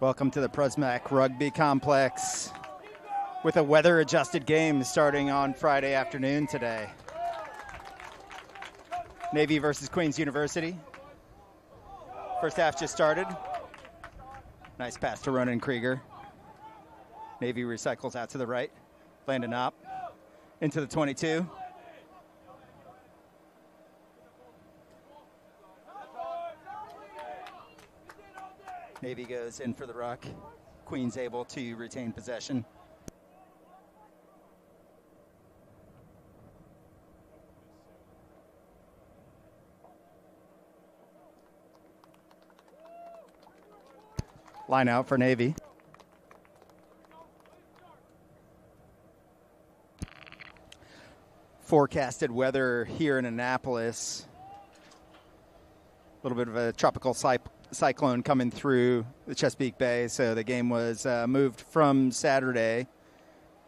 Welcome to the Prusmack Rugby Complex with a weather adjusted game starting on Friday afternoon today. Navy versus Queens University. First half just started. Nice pass to Ronan Krieger. Navy recycles out to the right. Landon up into the 22. Navy goes in for the ruck. Queens able to retain possession. Line out for Navy. Forecasted weather here in Annapolis. A little bit of a tropical cy- cyclone coming through the Chesapeake Bay, so the game was uh, moved from Saturday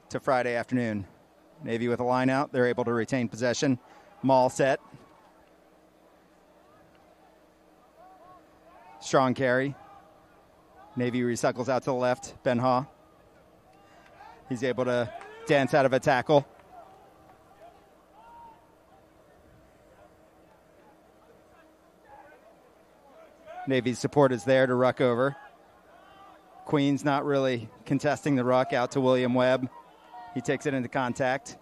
to Friday afternoon. Navy with a line out, they're able to retain possession. Maul set. Strong carry. Navy recycles out to the left. Ben Haw. He's able to dance out of a tackle. Navy's support is there to ruck over. Queens not really contesting the ruck out to William Webb. He takes it into contact.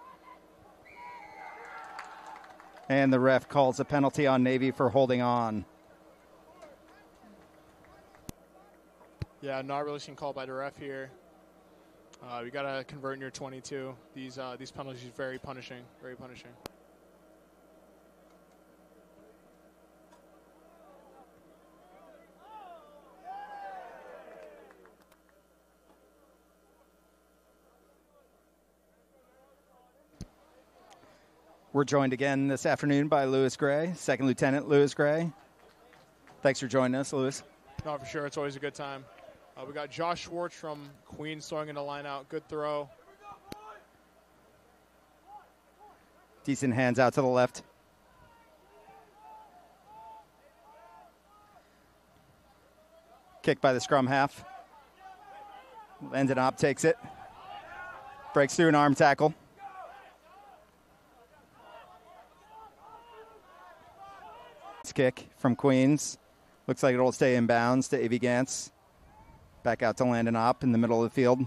And the ref calls a penalty on Navy for holding on. Yeah, not really seen called by the ref here. Uh, we got to convert in your 22. These uh, these penalties are very punishing, very punishing. We're joined again this afternoon by Lewis Gray, Second Lieutenant Lewis Gray. Thanks for joining us, Lewis. No, for sure. It's always a good time. Uh, we got Josh Schwartz from Queens throwing in the line out. Good throw. Decent hands out to the left. Kick by the scrum half. Landon Op takes it. Breaks through an arm tackle. Kick from Queens. Looks like it'll stay in bounds to Avi Gantz. Back out to Landon Op in the middle of the field.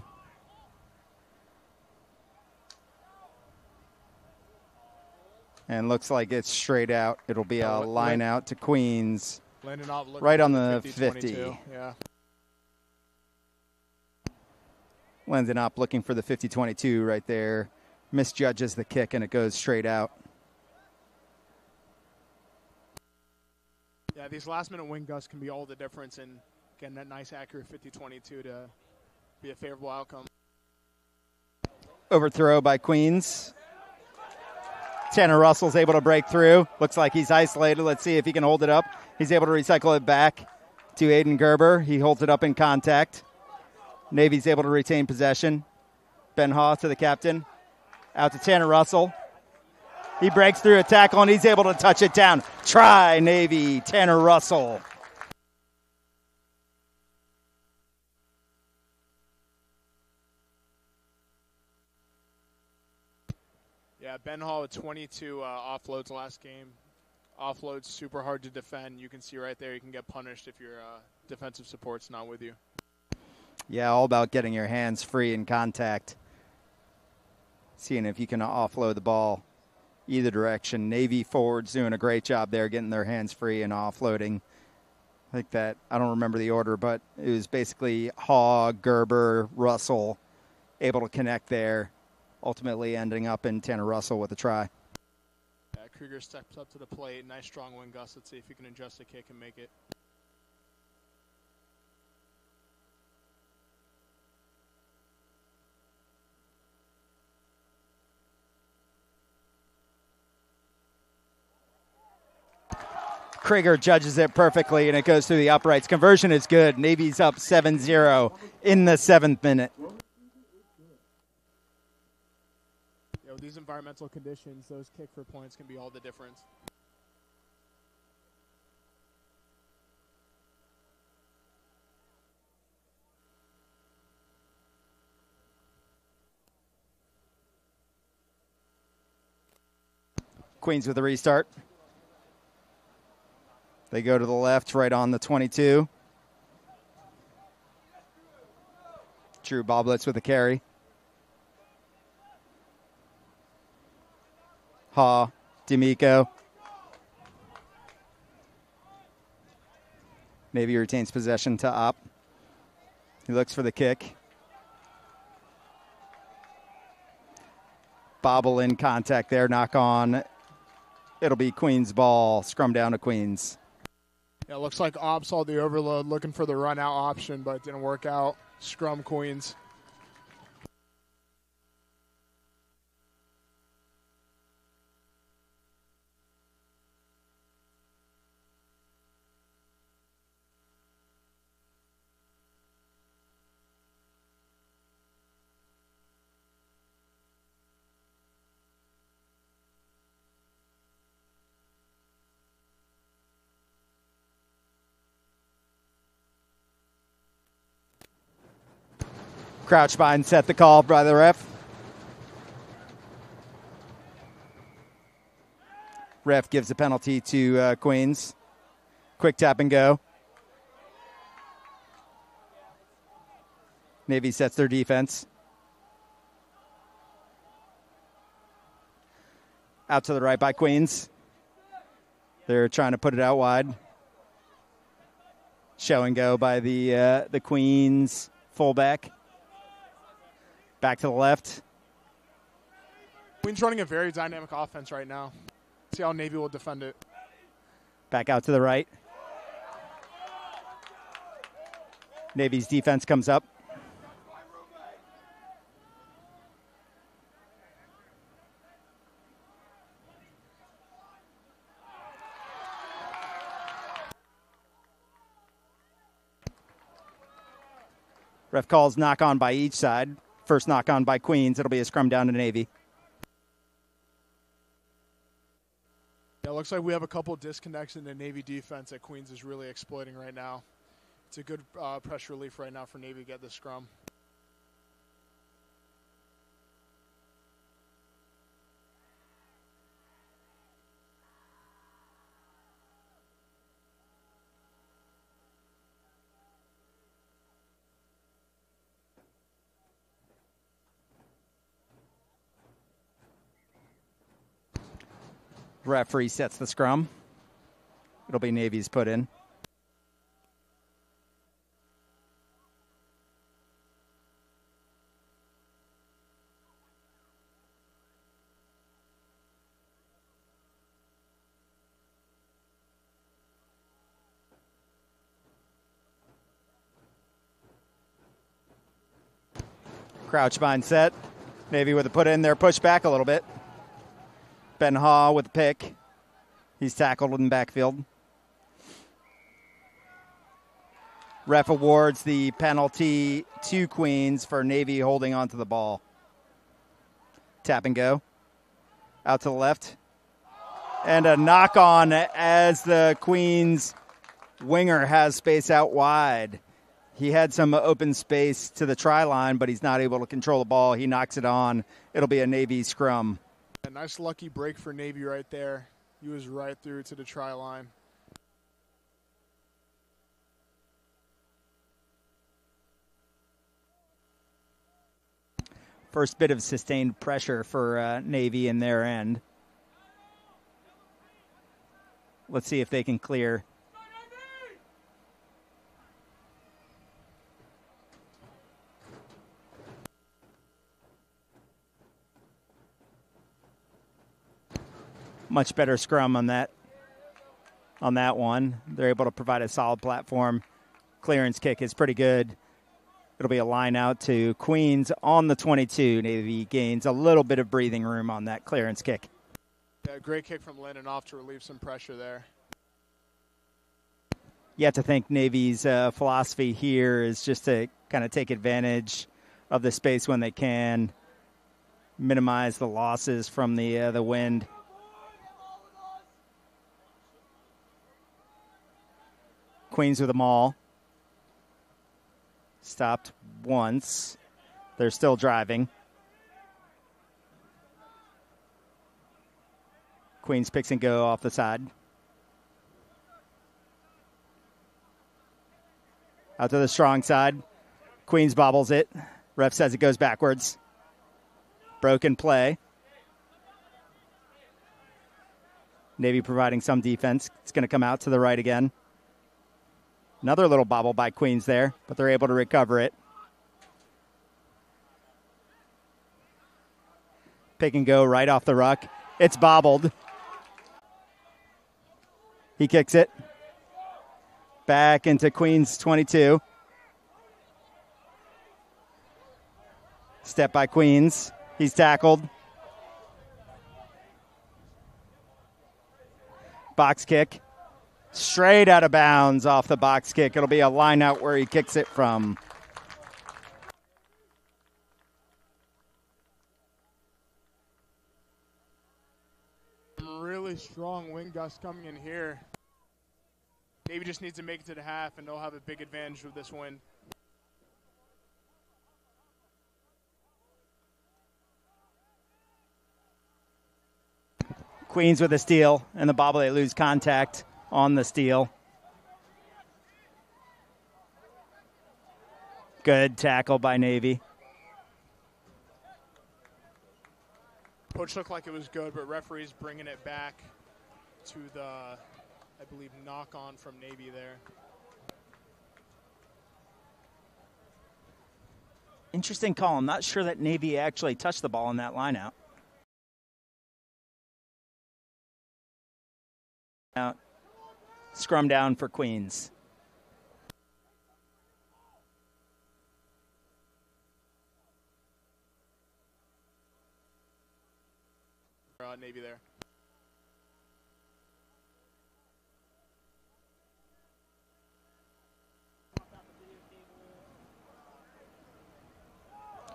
And looks like it's straight out. It'll be a line out to Queens. Landon Op looking Right on the 50. 50. 22. Yeah. Landon Op looking for the 50 22 right there. Misjudges the kick and it goes straight out. Yeah, these last minute wing gusts can be all the difference in getting that nice, accurate 50 22 to be a favorable outcome. Overthrow by Queens. Tanner Russell's able to break through. Looks like he's isolated. Let's see if he can hold it up. He's able to recycle it back to Aiden Gerber. He holds it up in contact. Navy's able to retain possession. Ben Haw to the captain. Out to Tanner Russell. He breaks through a tackle and he's able to touch it down. Try Navy, Tanner Russell. Yeah, Ben Hall with 22 uh, offloads last game. Offloads super hard to defend. You can see right there you can get punished if your uh, defensive support's not with you. Yeah, all about getting your hands free in contact. Seeing if you can offload the ball either direction. Navy forwards doing a great job there, getting their hands free and offloading. I think that I don't remember the order, but it was basically Hogg, Gerber, Russell able to connect there, ultimately ending up in Tanner Russell with a try. Yeah, Krieger steps up to the plate. Nice strong wing gust. Let's see if he can adjust the kick and make it. Krieger judges it perfectly, and it goes through the uprights. Conversion is good. Navy's up 7 0 in the seventh minute. Yeah, with these environmental conditions, those kick for points can be all the difference. Queens with a restart. They go to the left, right on the 22. Drew Boblets with a carry. Ha, D'Amico. Navy retains possession to Op. He looks for the kick. Bobble in contact there, knock on. It'll be Queens ball, scrum down to Queens. Yeah, looks like Op saw the overload, looking for the run out option, but it didn't work out. Scrum Queens. Crouch bind set the call by the ref. Ref gives a penalty to uh, Queens. Quick tap and go. Navy sets their defense. Out to the right by Queens. They're trying to put it out wide. Show and go by the uh, the Queens fullback. Back to the left. Queens running a very dynamic offense right now. See how Navy will defend it. Back out to the right. Navy's defense comes up. Ref calls knock on by each side. First knock on by Queens. It'll be a scrum down to Navy. Yeah, it looks like we have a couple disconnects in the Navy defense that Queens is really exploiting right now. It's a good uh, pressure relief right now for Navy to get the scrum. Referee sets the scrum. It'll be Navy's put in. Crouch bind set. Navy with a put in there, push back a little bit. Ben Ha with the pick. He's tackled in the backfield. Ref awards the penalty to Queens for Navy holding onto the ball. Tap and go. Out to the left. And a knock on as the Queens winger has space out wide. He had some open space to the try line, but he's not able to control the ball. He knocks it on. It'll be a Navy scrum. Nice lucky break for Navy right there. He was right through to the try line. First bit of sustained pressure for uh, Navy in their end. Let's see if they can clear. Much better scrum on that on that one. They're able to provide a solid platform. Clearance kick is pretty good. It'll be a line out to Queens on the 22. Navy gains a little bit of breathing room on that clearance kick. Yeah, great kick from Landon Op to relieve some pressure there. You have to think Navy's uh, philosophy here is just to kind of take advantage of the space when they can, minimize the losses from the uh, the wind. Queens with the maul. Stopped once. They're still driving. Queens picks and go off the side. Out to the strong side. Queens bobbles it. Ref says it goes backwards. Broken play. Navy providing some defense. It's going to come out to the right again. Another little bobble by Queens there, but they're able to recover it. Pick and go right off the ruck. It's bobbled. He kicks it. Back into Queens 22. Step by Queens. He's tackled. Box kick. Straight out of bounds off the box kick. It'll be a line out where he kicks it from. Really strong wind gust coming in here. Navy just needs to make it to the half, and they'll have a big advantage with this win. Queens with a steal, and the bobble they lose contact on the steal. Good tackle by Navy. Push looked like it was good, but referees bringing it back to the, I believe, knock on from Navy there. Interesting call. I'm not sure that Navy actually touched the ball in that lineout. Out. Scrum down for Queens. Uh, Navy there.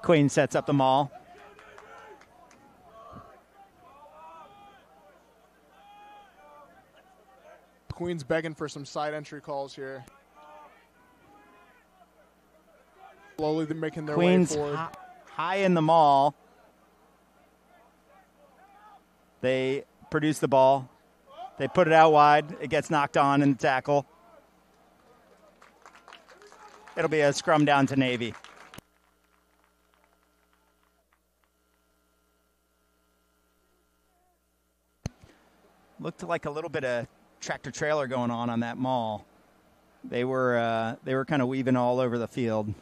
Queen sets up the maul. Queens begging for some side entry calls here. Slowly they're making their Queens way forward. hi- high in the maul. They produce the ball. They put it out wide. It gets knocked on in the tackle. It'll be a scrum down to Navy. Looked like a little bit of tractor trailer going on on that maul. They were uh, they were kind of weaving all over the field.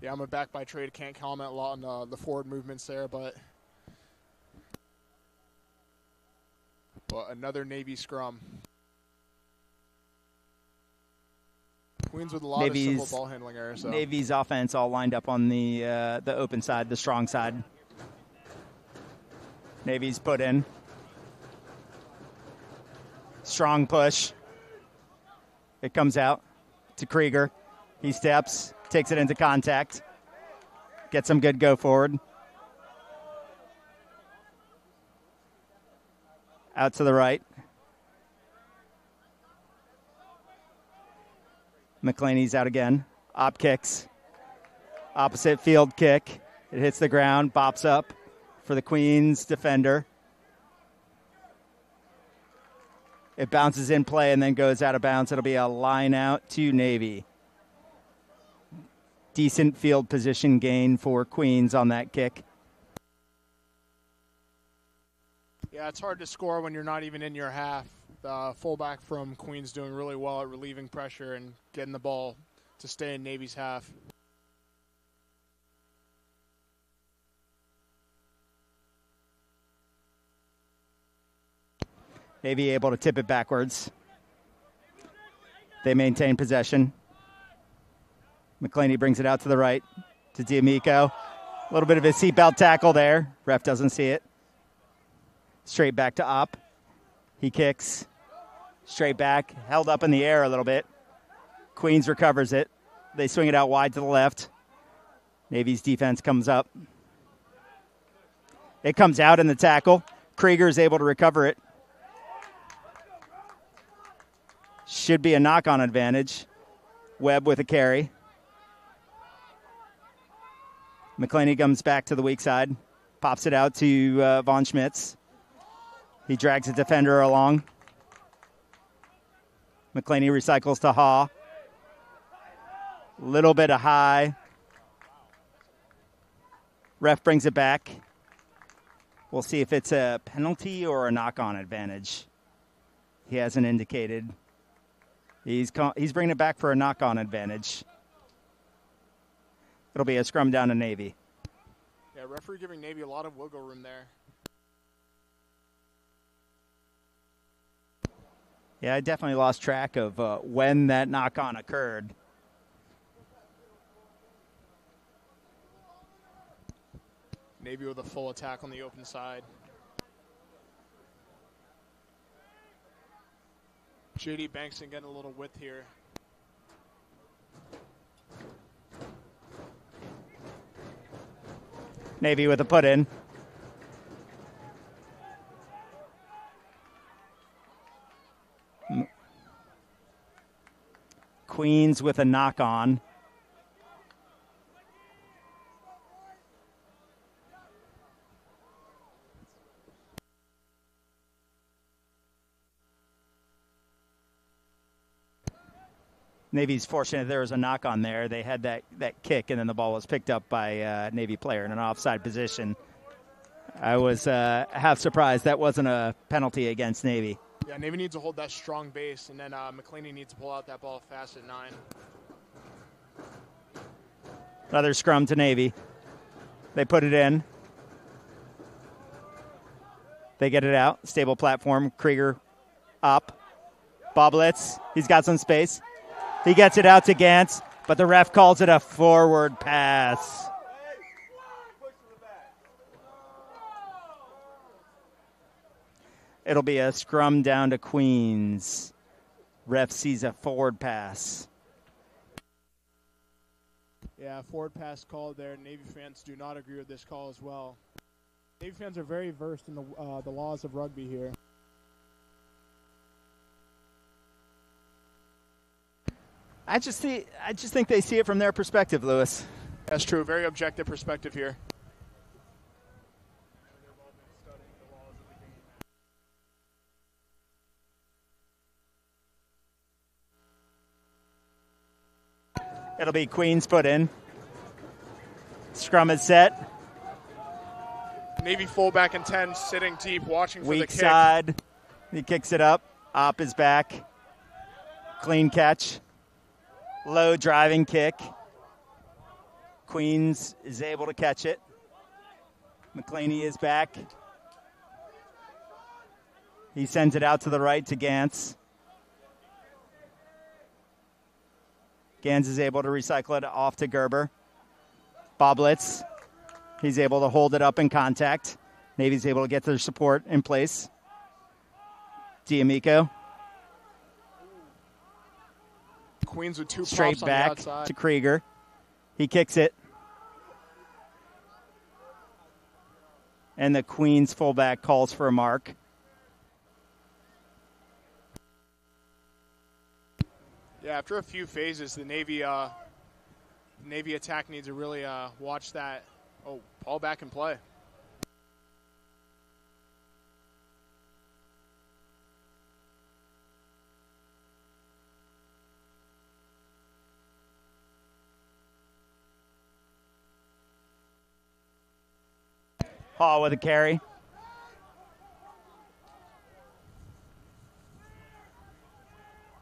Yeah, I'm a back by trade. Can't comment a lot on uh, the forward movements there, but but another Navy scrum. Queens with a lot of Navy's- simple ball handling errors. So. Navy's offense all lined up on the uh, the open side, the strong side. Navy's put in. Strong push. It comes out to Krieger. He steps, takes it into contact, gets some good go forward. Out to the right. McClaney's out again. Op kicks. Opposite field kick. It hits the ground, bops up for the Queens defender. It bounces in play and then goes out of bounds. It'll be a line out to Navy. Decent field position gain for Queens on that kick. Yeah, it's hard to score when you're not even in your half. The fullback from Queens doing really well at relieving pressure and getting the ball to stay in Navy's half. Navy able to tip it backwards. They maintain possession. McClaney brings it out to the right to D'Amico. A little bit of a seatbelt tackle there. Ref doesn't see it. Straight back to Op. He kicks. Straight back, held up in the air a little bit. Queens recovers it. They swing it out wide to the left. Navy's defense comes up. It comes out in the tackle. Krieger is able to recover it. Should be a knock on advantage. Webb with a carry. McClaney comes back to the weak side. Pops it out to uh, Von Schmitz. He drags a defender along. McClaney recycles to Haw. Little bit of high. Ref brings it back. We'll see if it's a penalty or a knock on advantage. He hasn't indicated. He's, he's bringing it back for a knock on advantage. It'll be a scrum down to Navy. Yeah, referee giving Navy a lot of wiggle room there. Yeah, I definitely lost track of uh, when that knock on occurred. Navy with a full attack on the open side. JD Bankston getting a little width here. Navy with a put in. Queens with a knock on. Navy's fortunate there was a knock on there. They had that, that kick, and then the ball was picked up by a Navy player in an offside position. I was uh, half surprised that wasn't a penalty against Navy. Yeah, Navy needs to hold that strong base, and then uh, McClaney needs to pull out that ball fast at nine. Another scrum to Navy. They put it in. They get it out. Stable platform. Krieger up. Boblets. He's got some space. He gets it out to Gantz, but the ref calls it a forward pass. It'll be a scrum down to Queens. Ref sees a forward pass. Yeah, forward pass called there. Navy fans do not agree with this call as well. Navy fans are very versed in the uh, the laws of rugby here. I just see. I just think they see it from their perspective, Lewis. That's true. Very objective perspective here. It'll be Queens put in. Scrum is set. Navy fullback and 10 sitting deep, watching for Weak the kick. side. He kicks it up. Op is back. Clean catch. Low driving kick. Queens is able to catch it. McClaney is back. He sends it out to the right to Gantz. Gans is able to recycle it off to Gerber. Boblets. He's able to hold it up in contact. Navy's able to get their support in place. D'Amico. Queens with two Straight back to Krieger. He kicks it. And the Queens fullback calls for a mark. Yeah, after a few phases, the Navy uh, Navy attack needs to really uh, watch that. Oh, Paul back in play. Hall with a carry.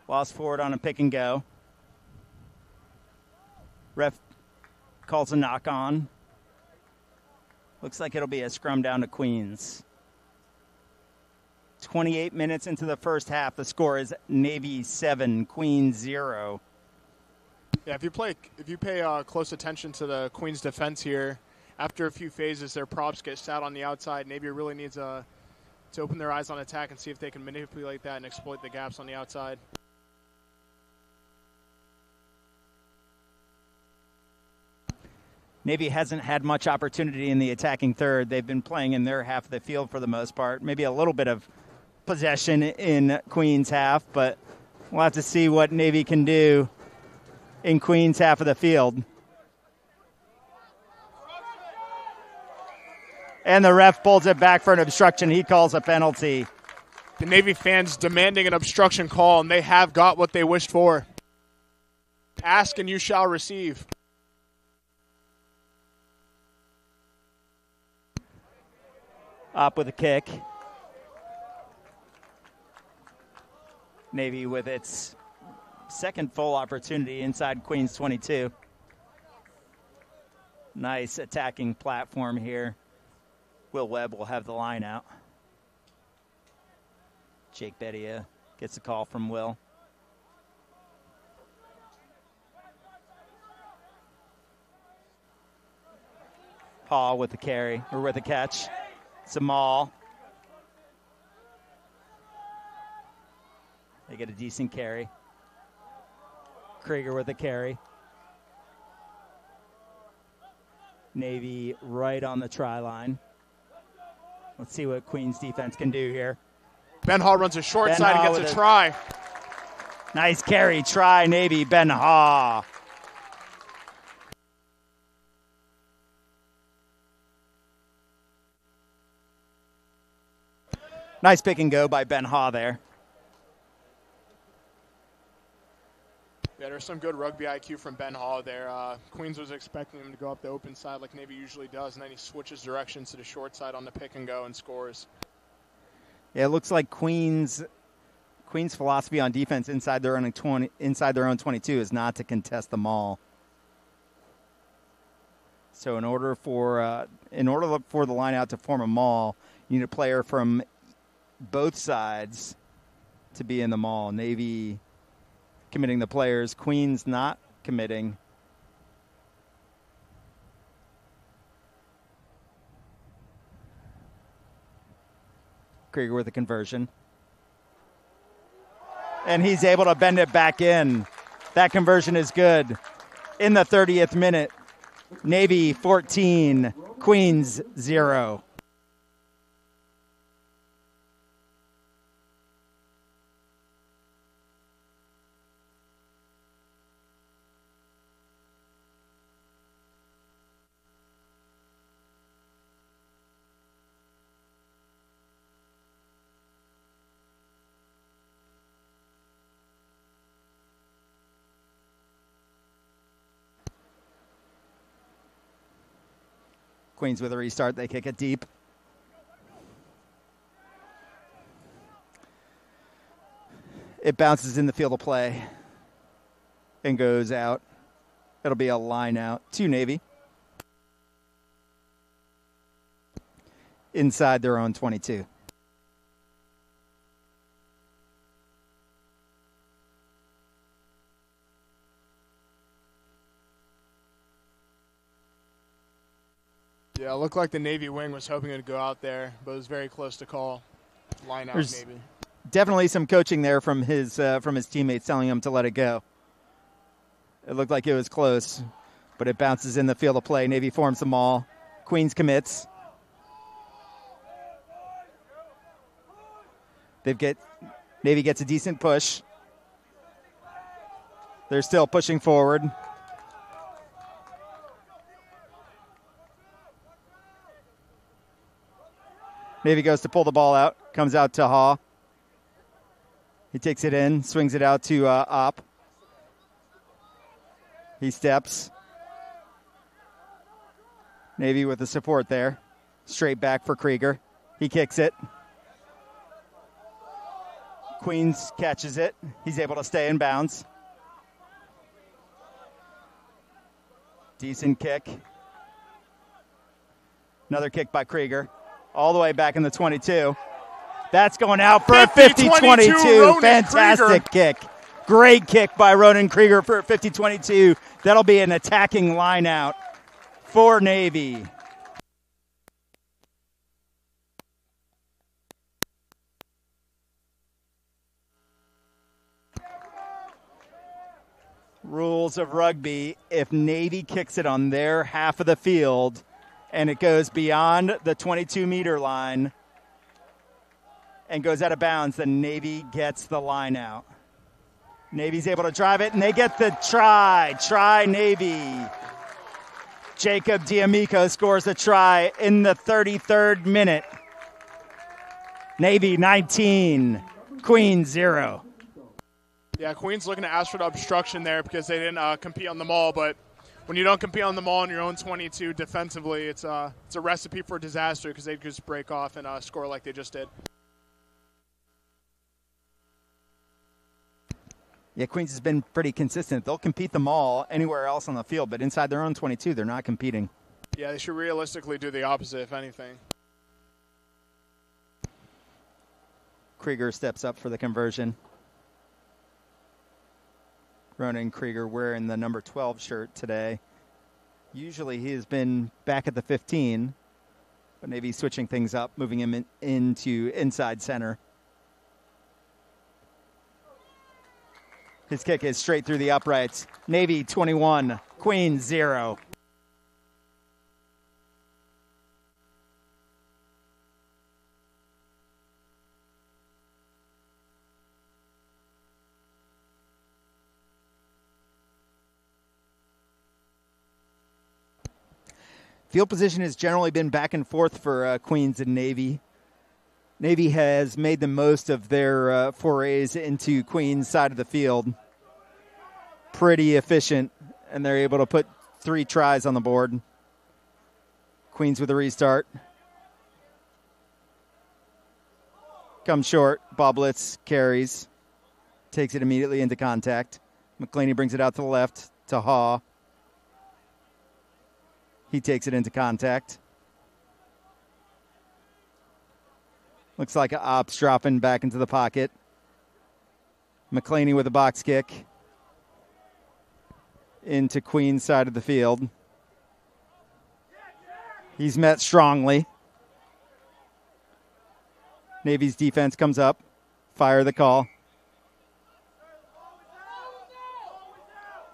Lost forward on a pick and go. Ref calls a knock on. Looks like it'll be a scrum down to Queens. 28 minutes into the first half. The score is Navy 7, Queens 0. Yeah, if you play, if you pay uh, close attention to the Queens defense here, after a few phases, their props get sat on the outside. Navy really needs uh, to open their eyes on attack and see if they can manipulate that and exploit the gaps on the outside. Navy hasn't had much opportunity in the attacking third. They've been playing in their half of the field for the most part. Maybe a little bit of possession in Queens half, but we'll have to see what Navy can do in Queens half of the field. And the ref pulls it back for an obstruction. He calls a penalty. The Navy fans demanding an obstruction call, and they have got what they wished for. Ask and you shall receive. Op with a kick. Navy with its second full opportunity inside Queens 22. Nice attacking platform here. Will Webb will have the line out. Jake Bedia gets a call from Will. Paul with the carry or with the catch. Samal. They get a decent carry. Krieger with a carry. Navy right on the try line. Let's see what Queen's defense can do here. Ben Hall runs a short Ben side Hall and gets a a- try. Nice carry, try Navy, Ben Ha. Nice pick and go by Ben Ha there. Yeah, there's some good rugby IQ from Ben Hall there. Uh, Queens was expecting him to go up the open side like Navy usually does, and then he switches directions to the short side on the pick and go and scores. Yeah, it looks like Queens Queens philosophy on defense inside their own 20 inside their own 22 is not to contest the maul. So in order for uh, in order for the line out to form a maul, you need a player from both sides to be in the maul. Navy committing the players, Queens not committing. Krieger with a conversion. And he's able to bend it back in. That conversion is good. In the 30th minute, Navy 14, Queens 0. Queens with a restart. They kick it deep. It bounces in the field of play and goes out. It'll be a line out to Navy. Inside their own 22. Yeah, it looked like the Navy wing was hoping to go out there, but it was very close to call. Line out, There's- Navy. Definitely some coaching there from his uh, from his teammates telling him to let it go. It looked like it was close, but it bounces in the field of play. Navy forms the all. Queens commits. They get Navy gets a decent push. They're still pushing forward. Navy goes to pull the ball out. Comes out to Haw. He takes it in, swings it out to uh, Op. He steps. Navy with the support there. Straight back for Krieger. He kicks it. Queens catches it. He's able to stay in bounds. Decent kick. Another kick by Krieger. All the way back in the 22. That's going out for a 50 50-22 22. Ronan Fantastic kick. Great kick by Ronan Krieger for a 50 22. That'll be an attacking line out for Navy. Rules of rugby if Navy kicks it on their half of the field and it goes beyond the 22 meter line and goes out of bounds, The Navy gets the line out. Navy's able to drive it, and they get the try. Try Navy. Jacob D'Amico scores a try in the 33rd minute. Navy 19, Queen 0. Yeah, Queen's looking to ask for the obstruction there because they didn't uh, compete on the maul. But when you don't compete on the maul in your own 22 defensively, it's, uh, it's a recipe for disaster because they just break off and uh, score like they just did. Yeah, Queens has been pretty consistent. They'll compete the maul anywhere else on the field, but inside their own 22, they're not competing. Yeah, they should realistically do the opposite, if anything. Krieger steps up for the conversion. Ronan Krieger wearing the number 12 shirt today. Usually he has been back at the 15, but maybe switching things up, moving him in, into inside center. His kick is straight through the uprights. Navy 21, Queen 0. Field position has generally been back and forth for uh, Queens and Navy. Navy has made the most of their uh, forays into Queen's side of the field. Pretty efficient, and they're able to put three tries on the board. Queens with a restart. Comes short. Boblitz carries. Takes it immediately into contact. McClaney brings it out to the left to Haw. He takes it into contact. Looks like ops dropping back into the pocket. McClaney with a box kick into Queen's side of the field. He's met strongly. Navy's defense comes up. Fire the call.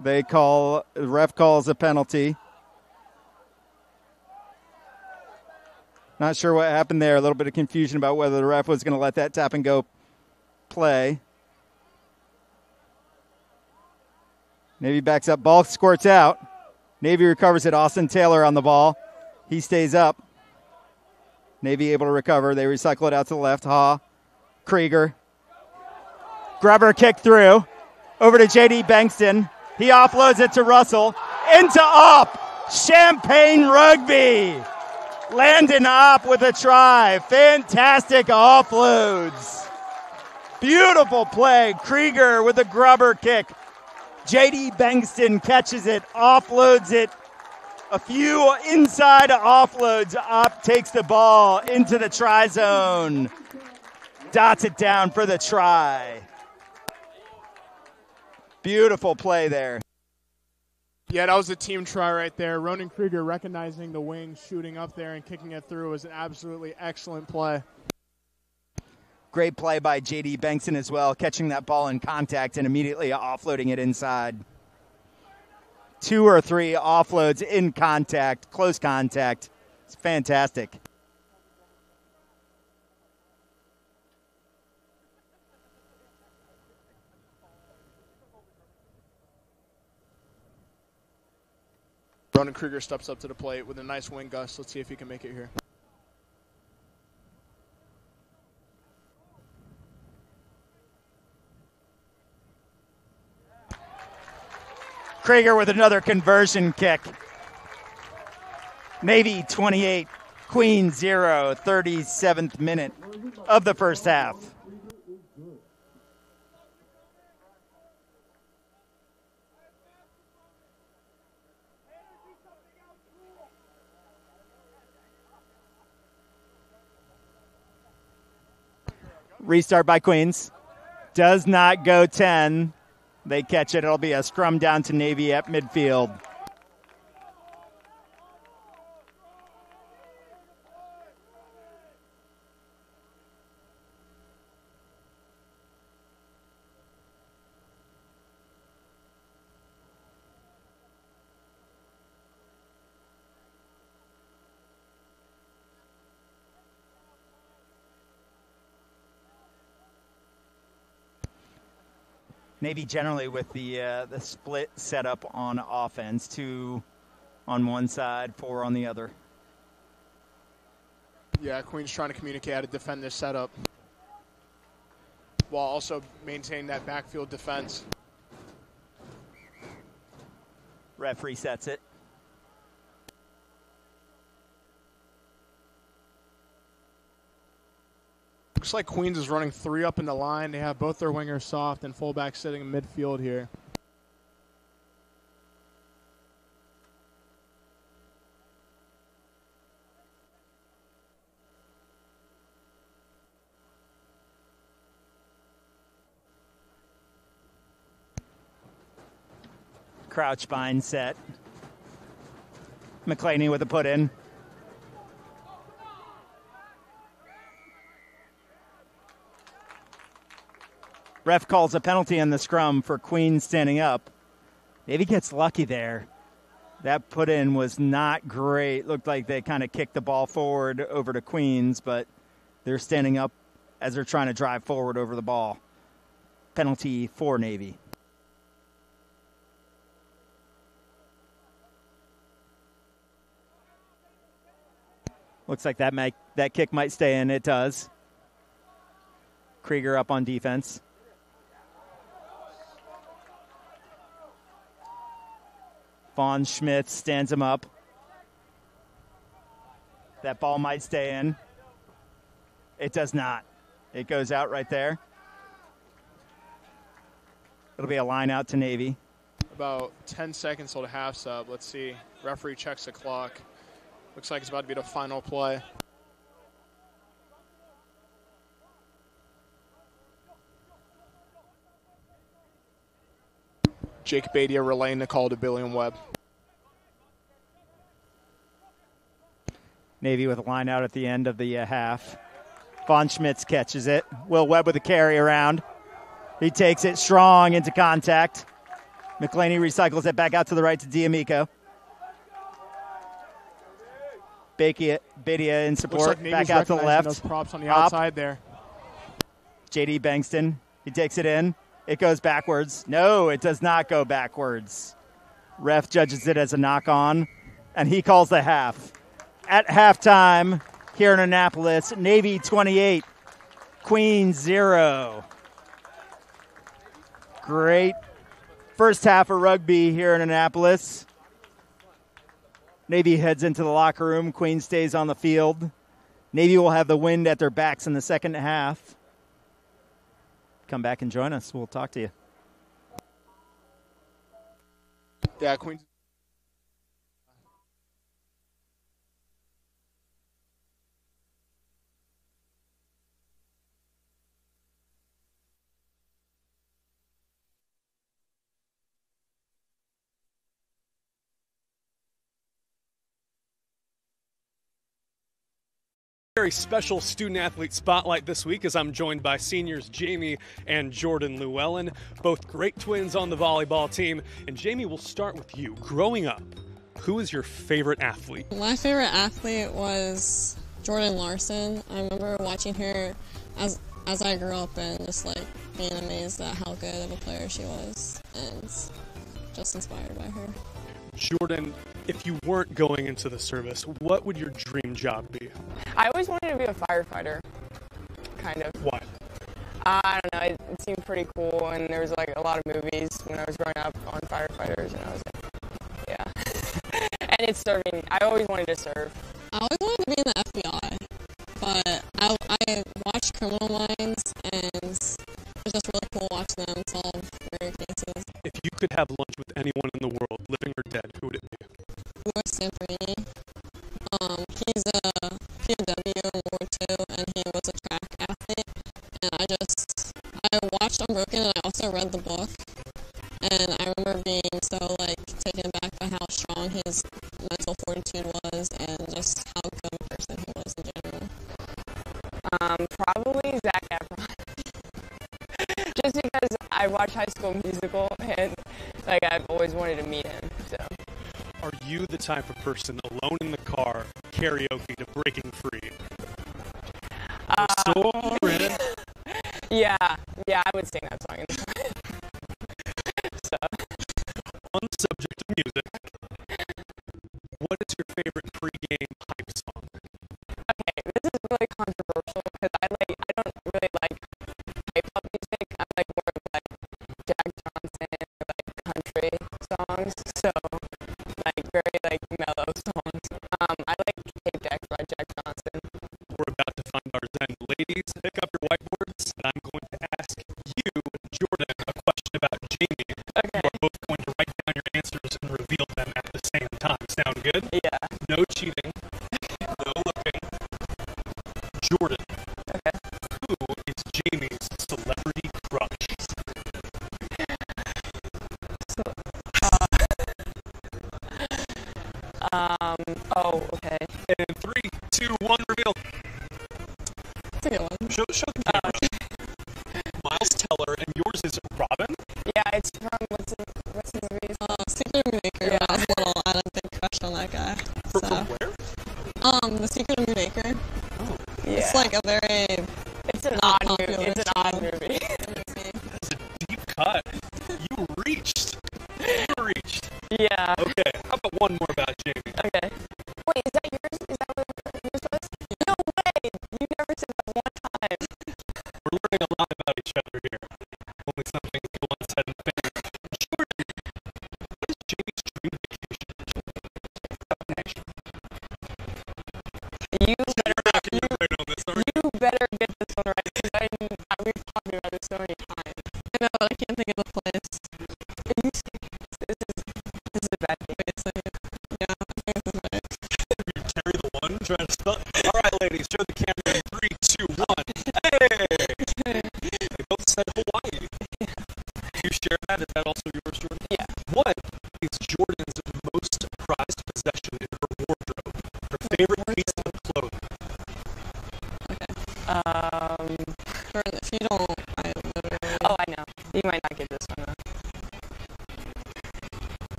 They call, ref calls a penalty. Not sure what happened there. A little bit of confusion about whether the ref was going to let that tap and go play. Navy backs up. Ball squirts out. Navy recovers it. Austin Taylor on the ball. He stays Op. Navy able to recover. They recycle it out to the left. Ha. Krieger. Grubber kick through. Over to JD Bankston. He offloads it to Russell. Into up. Champagne Rugby. Landon Op with a try. Fantastic offloads. Beautiful play. Krieger with a grubber kick. JD Bankston catches it, offloads it. A few inside offloads. Op takes the ball into the try zone. Dots it down for the try. Beautiful play there. Yeah, that was a team try right there. Ronan Krieger recognizing the wing, shooting up there and kicking it through was an absolutely excellent play. Great play by JD Bankston as well, catching that ball in contact and immediately offloading it inside. Two or three offloads in contact, close contact. It's fantastic. Ronan Krieger steps up to the plate with a nice wing gust. Let's see if he can make it here. Krieger with another conversion kick. Navy 28, Queen 0, 37th minute of the first half. Restart by Queens. Does not go 10. They catch it. It'll be a scrum down to Navy at midfield. Navy generally with the uh, the split setup on offense, two on one side, four on the other. Yeah, Queen's trying to communicate how to defend this setup while also maintaining that backfield defense. Ref resets it. Looks like Queens is running three up in the line. They have both their wingers soft and fullback sitting in midfield here. Crouch bind set. McClaney with a put in. Ref calls a penalty on the scrum for Queen standing up. Maybe gets lucky there. That put in was not great. Looked like they kind of kicked the ball forward over to Queens, but they're standing up as they're trying to drive forward over the ball. Penalty for Navy. Looks like that might, that kick might stay in. It does. Krieger up on defense. Von Schmitz stands him up. That ball might stay in. It does not. It goes out right there. It'll be a line out to Navy. About 10 seconds till the half sub. Let's see. Referee checks the clock. Looks like it's about to be the final play. Jake Badia relaying the call to Billiam Webb. Navy with a line out at the end of the uh, half. Von Schmitz catches it. Will Webb with a carry around. He takes it strong into contact. McClaney recycles it back out to the right to D'Amico. Bakia, Badia in support. Like back out to the left. Those props on the Up. outside there. JD Bankston. He takes it in. It goes backwards. No, it does not go backwards. Ref judges it as a knock on, and he calls the half. At halftime here in Annapolis, Navy 28, Queen 0. Great first half of rugby here in Annapolis. Navy heads into the locker room. Queen stays on the field. Navy will have the wind at their backs in the second half come back and join us. We'll talk to you. Yeah, Queens. Very special student athlete spotlight this week as I'm joined by seniors Jamie and Jordan Llewellyn, both great twins on the volleyball team. And Jamie, we'll start with you. Growing up, who is your favorite athlete? My favorite athlete was Jordan Larson. I remember watching her as as I grew up and just like being amazed at how good of a player she was and just inspired by her. Jordan, if you weren't going into the service, what would your dream job be? I always wanted to be a firefighter, kind of. Why? Uh, I don't know. It, it seemed pretty cool, and there was like a lot of movies when I was growing up on firefighters, and I was like, yeah. and it's serving. I always wanted to serve. I always wanted to be in the FBI, but I, I watched Criminal Minds, and it was just really cool watching them solve murder cases. If you could have lunch with anyone in the world, living or dead, who would it be? Louis Zamperini. Um, he's a POW in World War II, and he was a track athlete. And I just, I watched Unbroken, and I also read the book. And I remember being so like taken aback by how strong his mental fortitude was, and just how good probably Zac Efron. Just because I watch High School Musical, and like I've always wanted to meet him. So Are you the type of person alone in the car, karaoke to Breaking Free? Uh, yeah, yeah, I would sing that song.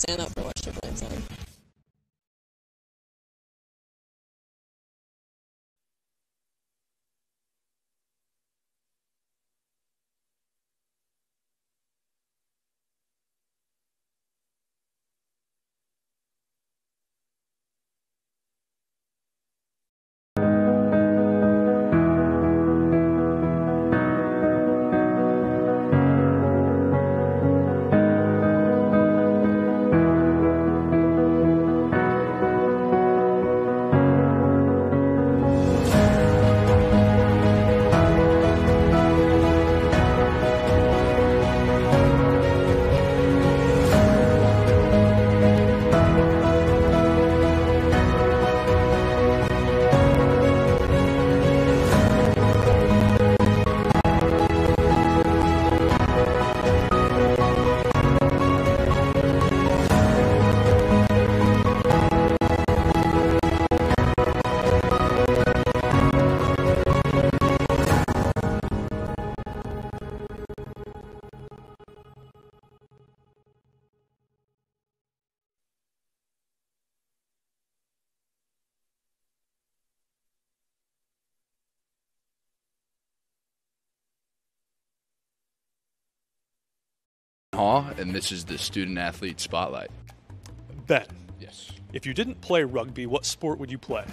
stand up Haw, and this is the Student Athlete Spotlight. Ben. Yes. If you didn't play rugby, what sport would you play?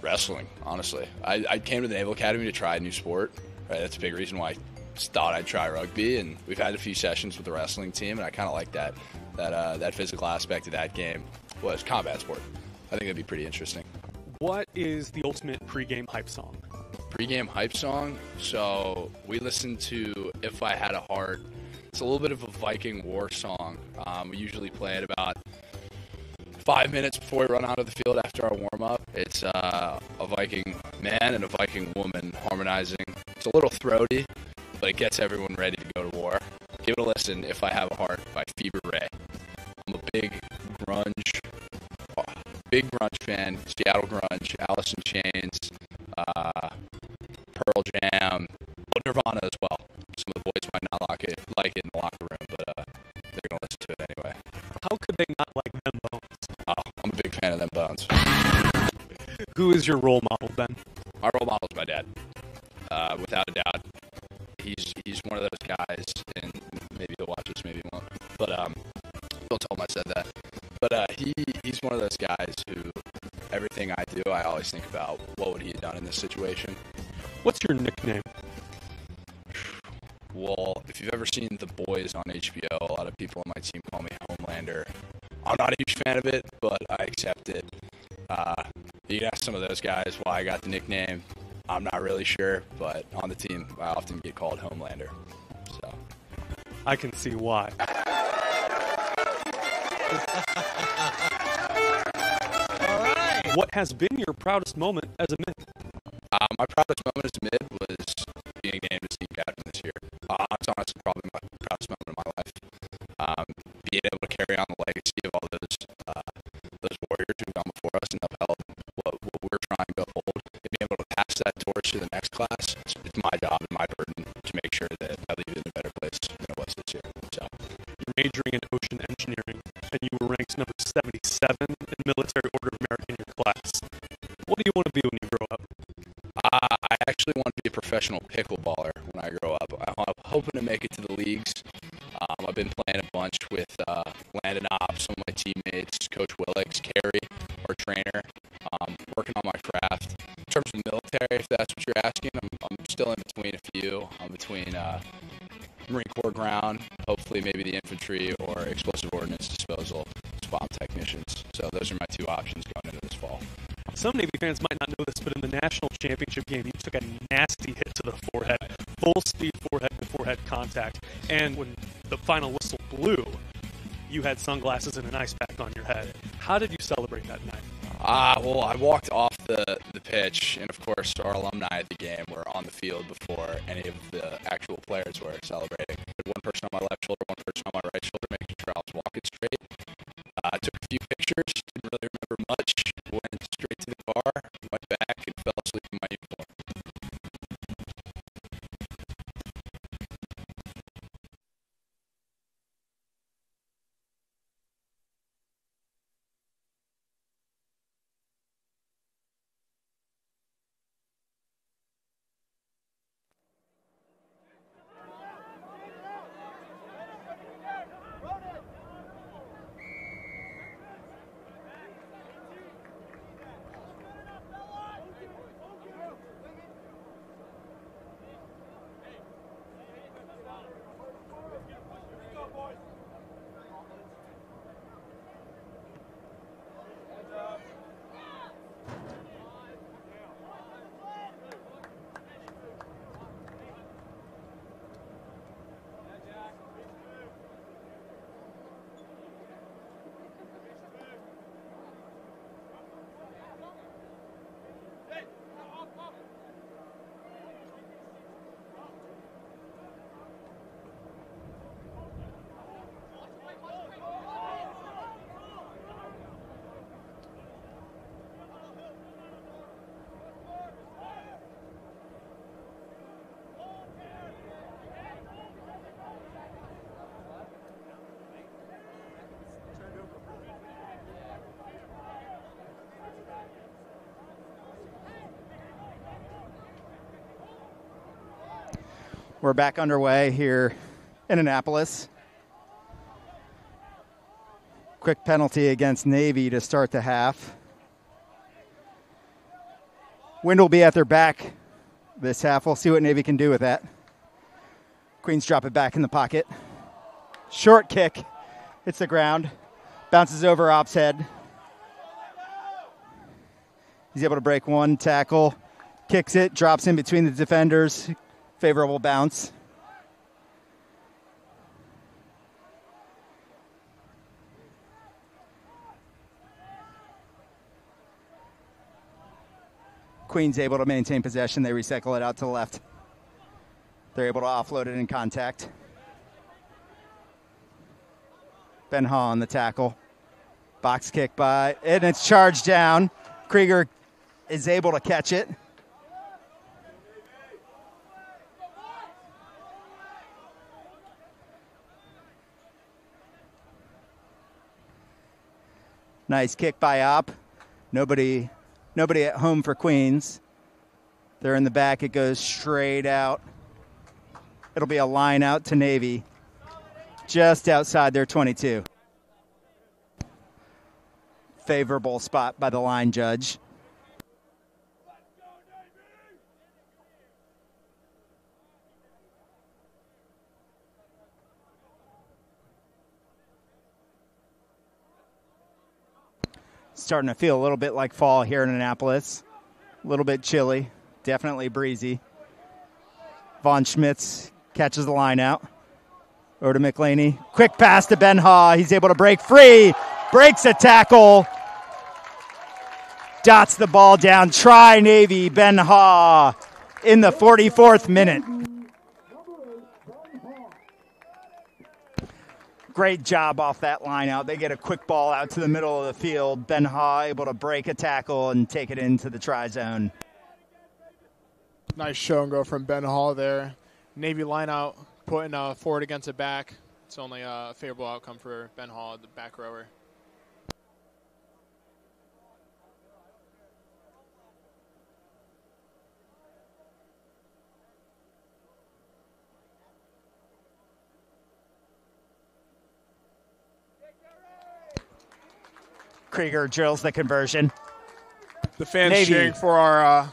Wrestling, honestly. I, I came to the Naval Academy to try a new sport. Right, that's a big reason why I thought I'd try rugby, and we've had a few sessions with the wrestling team, and I kind of like that that uh, that physical aspect of that game was combat sport. I think it'd be pretty interesting. What is the ultimate pregame hype song? Pregame hype song. So we listened to "If I Had a Heart" It's a little bit of a Viking war song. Um, we usually play it about five minutes before we run out of the field after our warm up. It's uh, a Viking man and a Viking woman harmonizing. It's a little throaty, but it gets everyone ready to go to war. Give it a listen. If I Have a Heart by Fever Ray. I'm a big grunge, big grunge fan. Seattle grunge, Alice in Chains, uh, Pearl Jam, your role model, guys why I got the nickname. I'm not really sure, but on the team, I often get called Homelander. So I can see why. What has been your proudest moment as a mid? uh, my proudest moment as a mid was being named as team captain this year. Uh, it's honestly probably championship game, you took a nasty hit to the forehead, full speed forehead to forehead contact. And when the final whistle blew, you had sunglasses and an ice pack on your head. How did you celebrate that night? Ah, well, I walked off the, the pitch, and We're back underway here in Annapolis. Quick penalty against Navy to start the half. Wind will be at their back this half. We'll see what Navy can do with that. Queens drop it back in the pocket. Short kick. Hits the ground. Bounces over Ops head. He's able to break one tackle. Kicks it. Drops in between the defenders. Favorable bounce. Queen's able to maintain possession. They recycle it out to the left. They're able to offload it in contact. Ben Haw on the tackle. Box kick by, and it's charged down. Krieger is able to catch it. Nice kick by Op. Nobody, nobody at home for Queens. They're in the back. It goes straight out. It'll be a line out to Navy, just outside their 22. Favorable spot by the line judge. Starting to feel a little bit like fall here in Annapolis. A little bit chilly, definitely breezy. Von Schmitz catches the line out. Over to McClaney. Quick pass to Ben Haw. He's able to break free. Breaks a tackle. Dots the ball down. Try Navy. Ben Haw in the 44th minute. Great job off that line out. They get a quick ball out to the middle of the field. Ben Haw able to break a tackle and take it into the try zone. Nice show and go from Ben Haw there. Navy lineout putting uh, forward against a back. It's only a favorable outcome for Ben Haw, the back rower. Krieger drills the conversion. The fans Navy. cheering for our uh,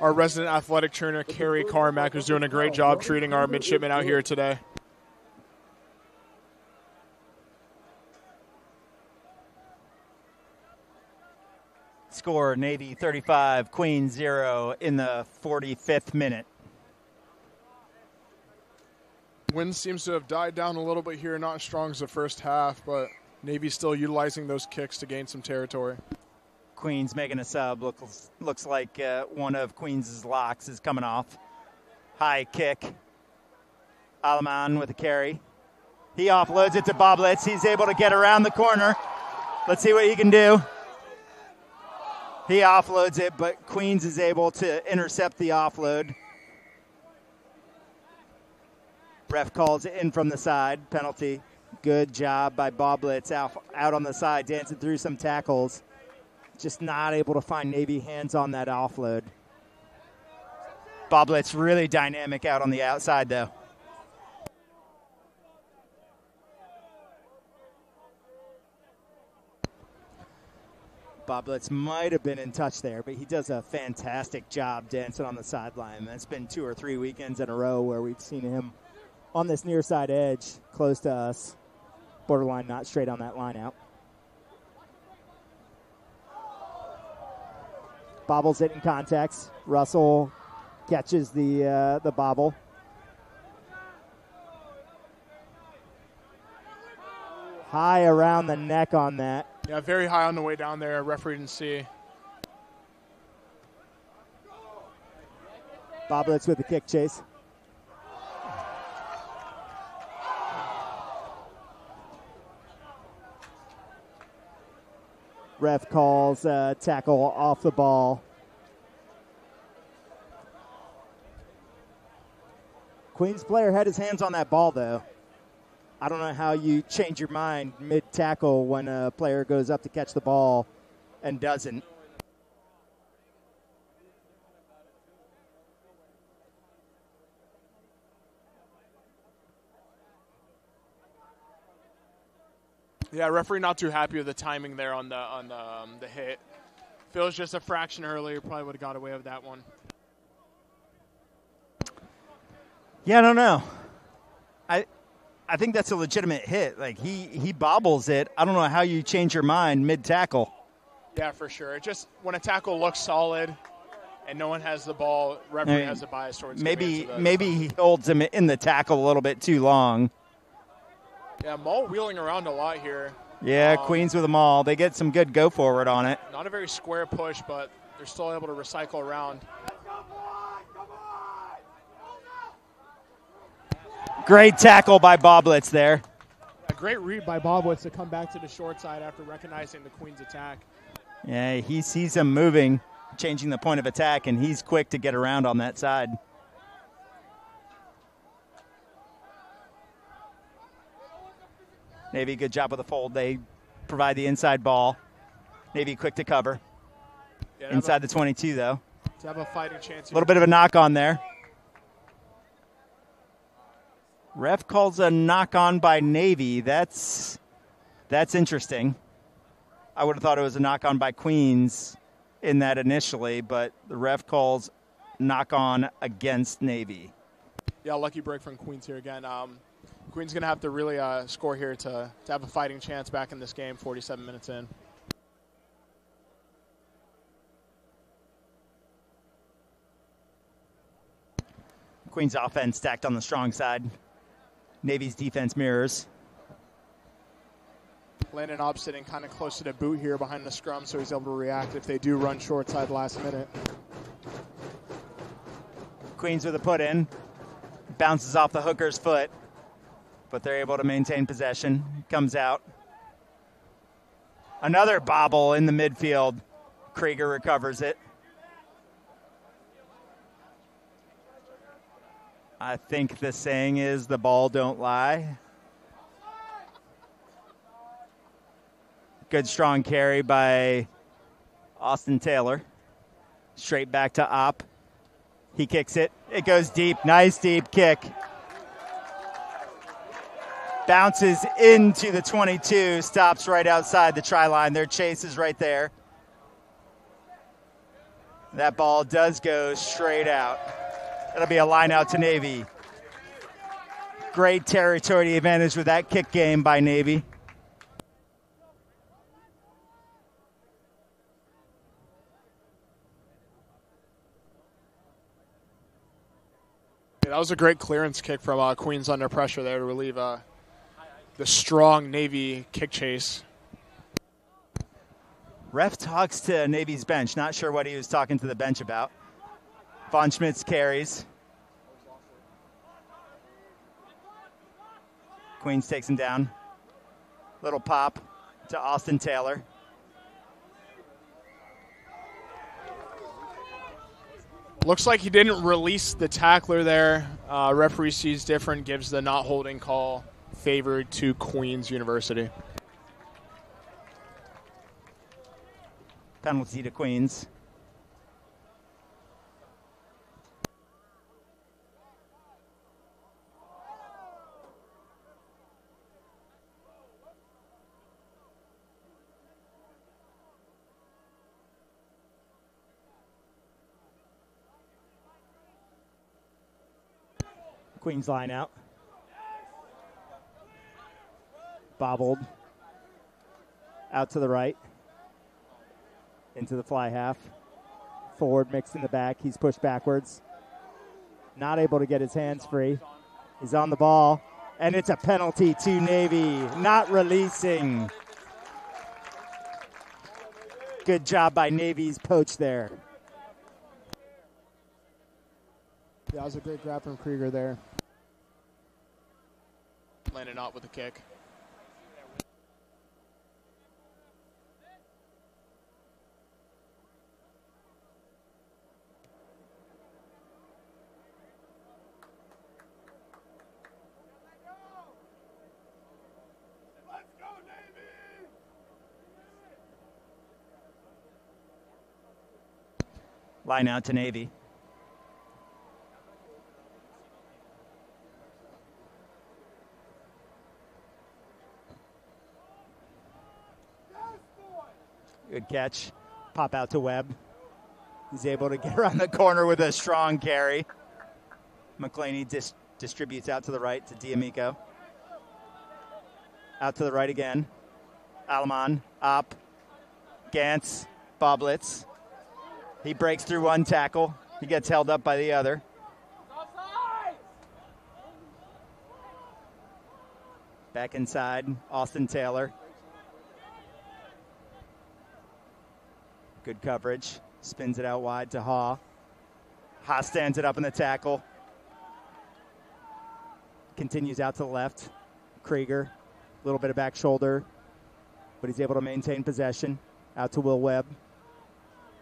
our resident athletic trainer, Carrie Carmack, who's doing a great job treating our midshipmen out here today. Score Navy 35, Queen 0 in the 45th minute. Wind seems to have died down a little bit here, not as strong as the first half, but Navy's still utilizing those kicks to gain some territory. Queens making a sub. Looks, looks like uh, one of Queens' locks is coming off. High kick. Alaman with a carry. He offloads it to Boblitz. He's able to get around the corner. Let's see what he can do. He offloads it, but Queens is able to intercept the offload. Ref calls it in from the side. Penalty. Good job by Boblitz out, out on the side, dancing through some tackles. Just not able to find Navy hands on that offload. Boblitz really dynamic out on the outside, though. Boblitz might have been in touch there, but he does a fantastic job dancing on the sideline. That's been two or three weekends in a row where we've seen him on this near side edge, close to us, borderline not straight on that line out. Bobbles it in context. Russell catches the uh, the bobble. High around the neck on that. Yeah, very high on the way down there. Referee didn't see. Boblitz with the kick chase. Ref calls uh, tackle off the ball. Queens player had his hands on that ball though. I don't know how you change your mind mid tackle when a player goes up to catch the ball and doesn't. Yeah, referee not too happy with the timing there on the on the um, the hit. If it was just a fraction earlier, probably would have got away with that one. Yeah, I don't know. I I think that's a legitimate hit. Like he he bobbles it. I don't know how you change your mind mid tackle. Yeah, for sure. It just when a tackle looks solid and no one has the ball, referee mean, has a bias towards Maybe giving it to the- maybe he holds him in the tackle a little bit too long. Yeah, Maul wheeling around a lot here. Yeah, Um, Queens with the maul. They get some good go forward on it. Not a very square push, but they're still able to recycle around. Great tackle by Boblitz there. A great read by Boblitz to come back to the short side after recognizing the Queens attack. Yeah, he sees him moving, changing the point of attack, and he's quick to get around on that side. Navy, good job with the fold. They provide the inside ball. Navy quick to cover. Yeah, Inside have the 22, though. to have a fighting chance. A little bit of a knock on there. Ref calls a knock on by Navy. That's that's interesting. I would have thought it was a knock on by Queens in that initially, but the ref calls knock on against Navy. Yeah, lucky break from Queens here again. Um, Queens going to have to really uh, score here to, to have a fighting chance back in this game, 47 minutes in. Queens offense stacked on the strong side. Navy's defense mirrors. Landon Op sitting kind of close to the boot here behind the scrum, so he's able to react if they do run short side last minute. Queens with a put in. Bounces off the hooker's foot, but they're able to maintain possession. Comes out. Another bobble in the midfield. Krieger recovers it. I think the saying is the ball don't lie. Good strong carry by Austin Taylor. Straight back to Op. He kicks it. It goes deep. Nice deep kick. Bounces into the 22. Stops right outside the try line. Their chase is right there. That ball does go straight out. It'll be a line out to Navy. Great territory advantage with that kick game by Navy. Yeah, that was a great clearance kick from uh, Queens under pressure there to relieve uh, the strong Navy kick chase. Ref talks to Navy's bench. Not sure what he was talking to the bench about. Von Schmitz carries. Queens takes him down. Little pop to Austin Taylor. Looks like he didn't release the tackler there. Uh, referee sees different, gives the not holding call favored to Queens University. Penalty to Queens. Queens line out. Bobbled. Out to the right. Into the fly half. Forward mixed in the back. He's pushed backwards. Not able to get his hands free. He's on the ball. And it's a penalty to Navy. Not releasing. Good job by Navy's poach there. Yeah, that was a great grab from Krieger there. Landed out with a kick. Line out to Navy. Good catch. Pop out to Webb. He's able to get around the corner with a strong carry. McClaney dis- distributes out to the right to D'Amico. Out to the right again. Alamon, up. Gantz, Boblitz. He breaks through one tackle. He gets held up by the other. Back inside, Austin Taylor. Good coverage. Spins it out wide to Haw. Haw stands it up in the tackle. Continues out to the left. Krieger A little bit of back shoulder, but he's able to maintain possession. Out to Will Webb.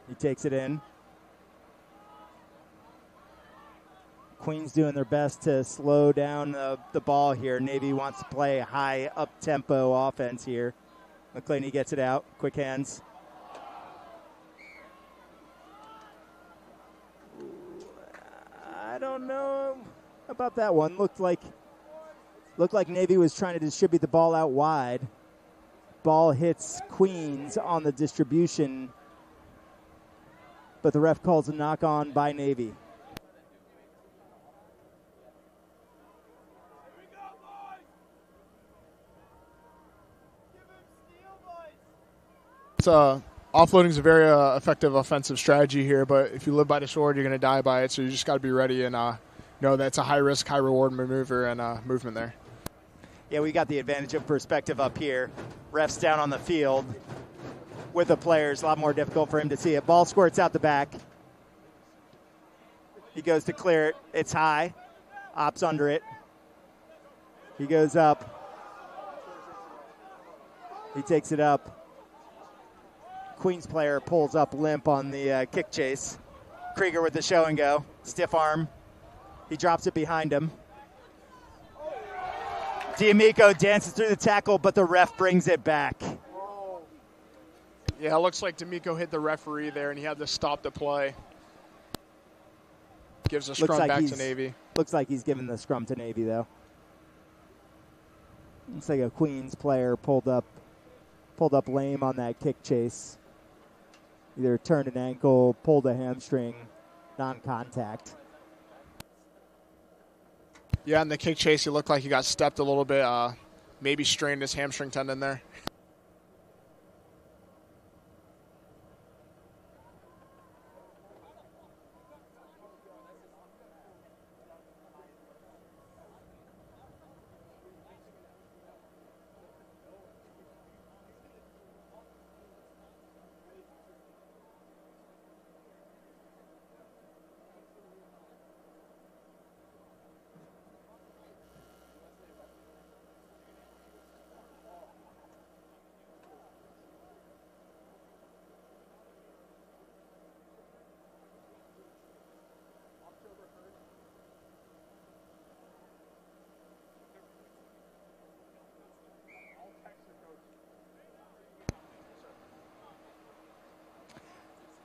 He takes it in. Queens doing their best to slow down the, ball here. Navy wants to play high up tempo offense here. McClaney gets it out. Quick hands. I don't know about that one. Looked like looked like Navy was trying to distribute the ball out wide. Ball hits Queens on the distribution, but the ref calls a knock on by Navy. Uh, offloading is a very uh, effective offensive strategy here, but if you live by the sword, you're going to die by it. So you just got to be ready and uh, know that it's a high risk, high reward maneuver and uh, movement there. Yeah, we got the advantage of perspective up here. Refs down on the field with the players. A lot more difficult for him to see it. Ball squirts out the back. He goes to clear it. It's high. Ops under it. He goes up. He takes it up. Queens player pulls up limp on the uh, kick chase. Krieger with the show and go. Stiff arm. He drops it behind him. D'Amico dances through the tackle, but the ref brings it back. Yeah, it looks like D'Amico hit the referee there, and he had to stop the play. Gives a scrum like back to Navy. Looks like he's giving the scrum to Navy, though. Looks like a Queens player pulled up, pulled up lame on that kick chase. Either turned an ankle, pulled a hamstring, non-contact. Yeah, in the kick chase, he looked like he got stepped a little bit. Uh, maybe strained his hamstring tendon there.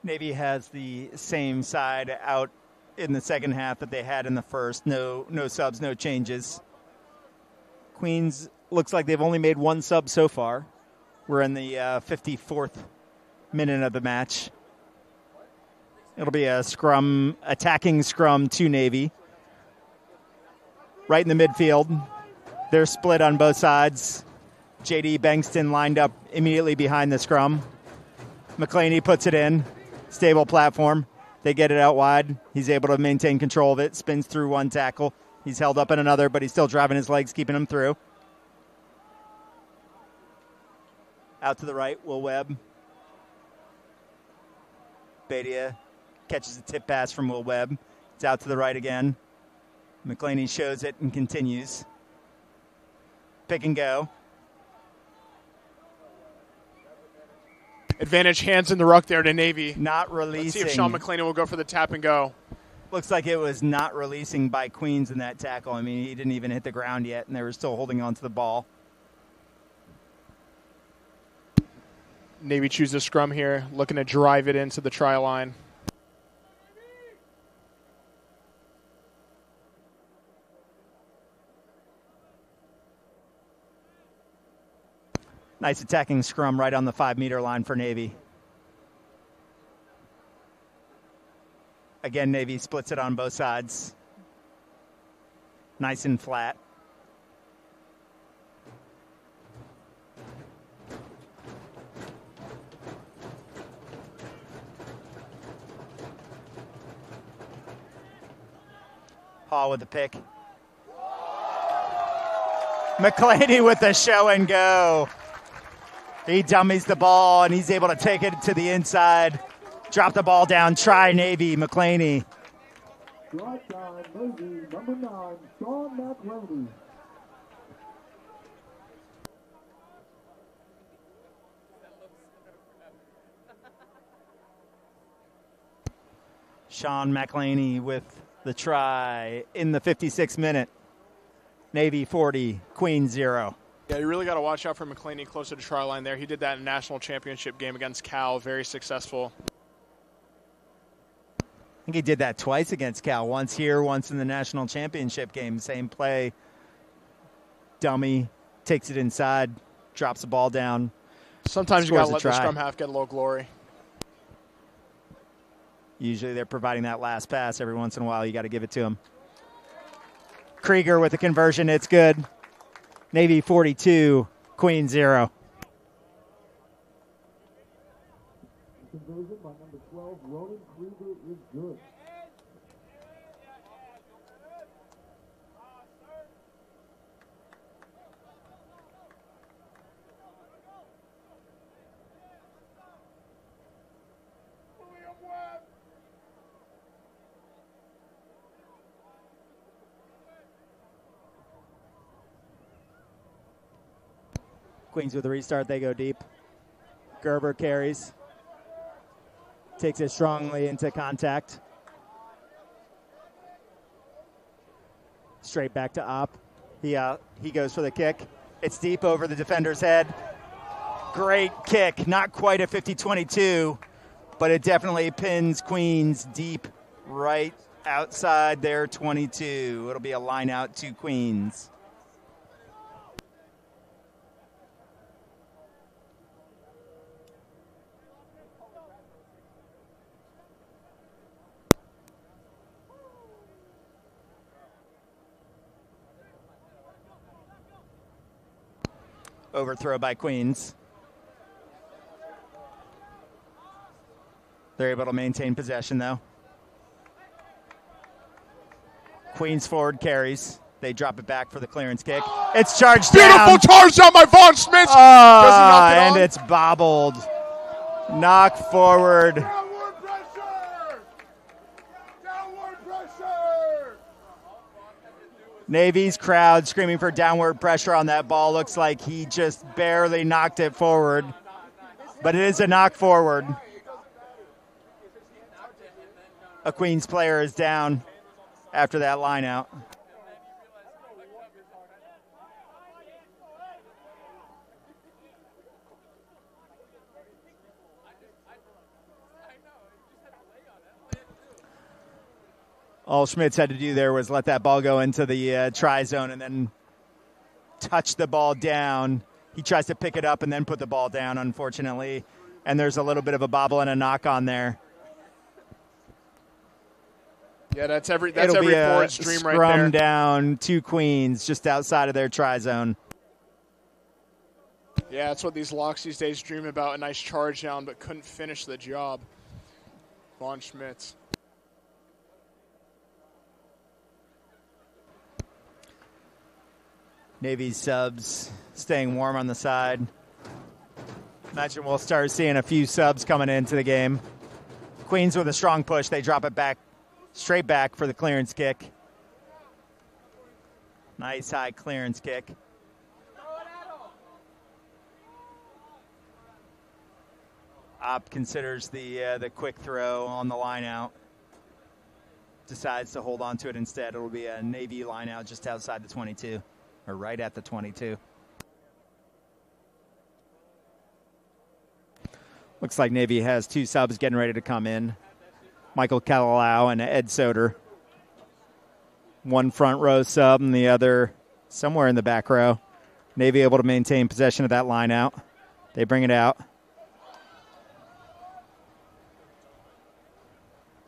Navy has the same side out in the second half that they had in the first. No, no subs, no changes. Queens looks like they've only made one sub so far. We're in the uh, 54th minute of the match. It'll be a scrum, attacking scrum to Navy. Right in the midfield. They're split on both sides. JD Bankston lined up immediately behind the scrum. McClaney puts it in. Stable platform. They get it out wide. He's able to maintain control of it. Spins through one tackle. He's held up in another, but he's still driving his legs, keeping him through. Out to the right, Will Webb. Badia catches a tip pass from Will Webb. It's out to the right again. McClaney shows it and continues. Pick and go. Advantage hands in the ruck there to Navy. Not releasing. Let's see if Sean McClaney will go for the tap and go. Looks like it was not releasing by Queens in that tackle. I mean, he didn't even hit the ground yet, and they were still holding on to the ball. Navy chooses scrum here, looking to drive it into the try line. Nice attacking scrum right on the five meter line for Navy. Again, Navy splits it on both sides. Nice and flat. Hall with the pick. McClaney with the show and go. He dummies the ball, and he's able to take it to the inside. Drop the ball down. Try Navy McClaney. Number nine, Sean McClaney. Sean with the try in the 56 minute. Navy 40, Queen 0. Yeah, you really got to watch out for McClaney closer to try line there. He did that in a national championship game against Cal, very successful. I think he did that twice against Cal. Once here, once in the national championship game. Same play. Dummy takes it inside, drops the ball down. Sometimes you got to let the scrum half get a little glory. Usually they're providing that last pass every once in a while. You got to give it to them. Krieger with the conversion. It's good. Navy 42, Queen 0. Conversion by number 12, Ronan Krieger is good. Queens with a restart. They go deep. Gerber carries. Takes it strongly into contact. Straight back to Op. He, uh, he goes for the kick. It's deep over the defender's head. Great kick. Not quite a 50 22, but it definitely pins Queens deep right outside their 22. It'll be a line out to Queens. Overthrow by Queens. They're able to maintain possession, though. Queens forward carries. They drop it back for the clearance kick. It's charged Beautiful down. charge down by Von Schmitz. Ah, knock it and on? it's bobbled. Knock forward. Downward pressure! Downward pressure! Navy's crowd screaming for downward pressure on that ball. Looks like he just barely knocked it forward. But it is a knock forward. A Queens player is down after that line out. All Schmitz had to do there was let that ball go into the uh, try zone and then touch the ball down. He tries to pick it up and then put the ball down, unfortunately. And there's a little bit of a bobble and a knock on there. Yeah, that's every that's It'll every be a dream right scrum there. down two queens just outside of their try zone. Yeah, that's what these locks these days dream about. A nice charge down, but couldn't finish the job. Von Schmitz. Navy subs staying warm on the side. Imagine we'll start seeing a few subs coming into the game. Queens with a strong push. They drop it back, straight back for the clearance kick. Nice high clearance kick. Op considers the uh, the quick throw on the line out. Decides to hold on to it instead. It'll be a Navy line out just outside the 22 or right at the 22. Looks like Navy has two subs getting ready to come in Michael Kalalau and Ed Soder. One front row sub and the other somewhere in the back row. Navy able to maintain possession of that line out. They bring it out.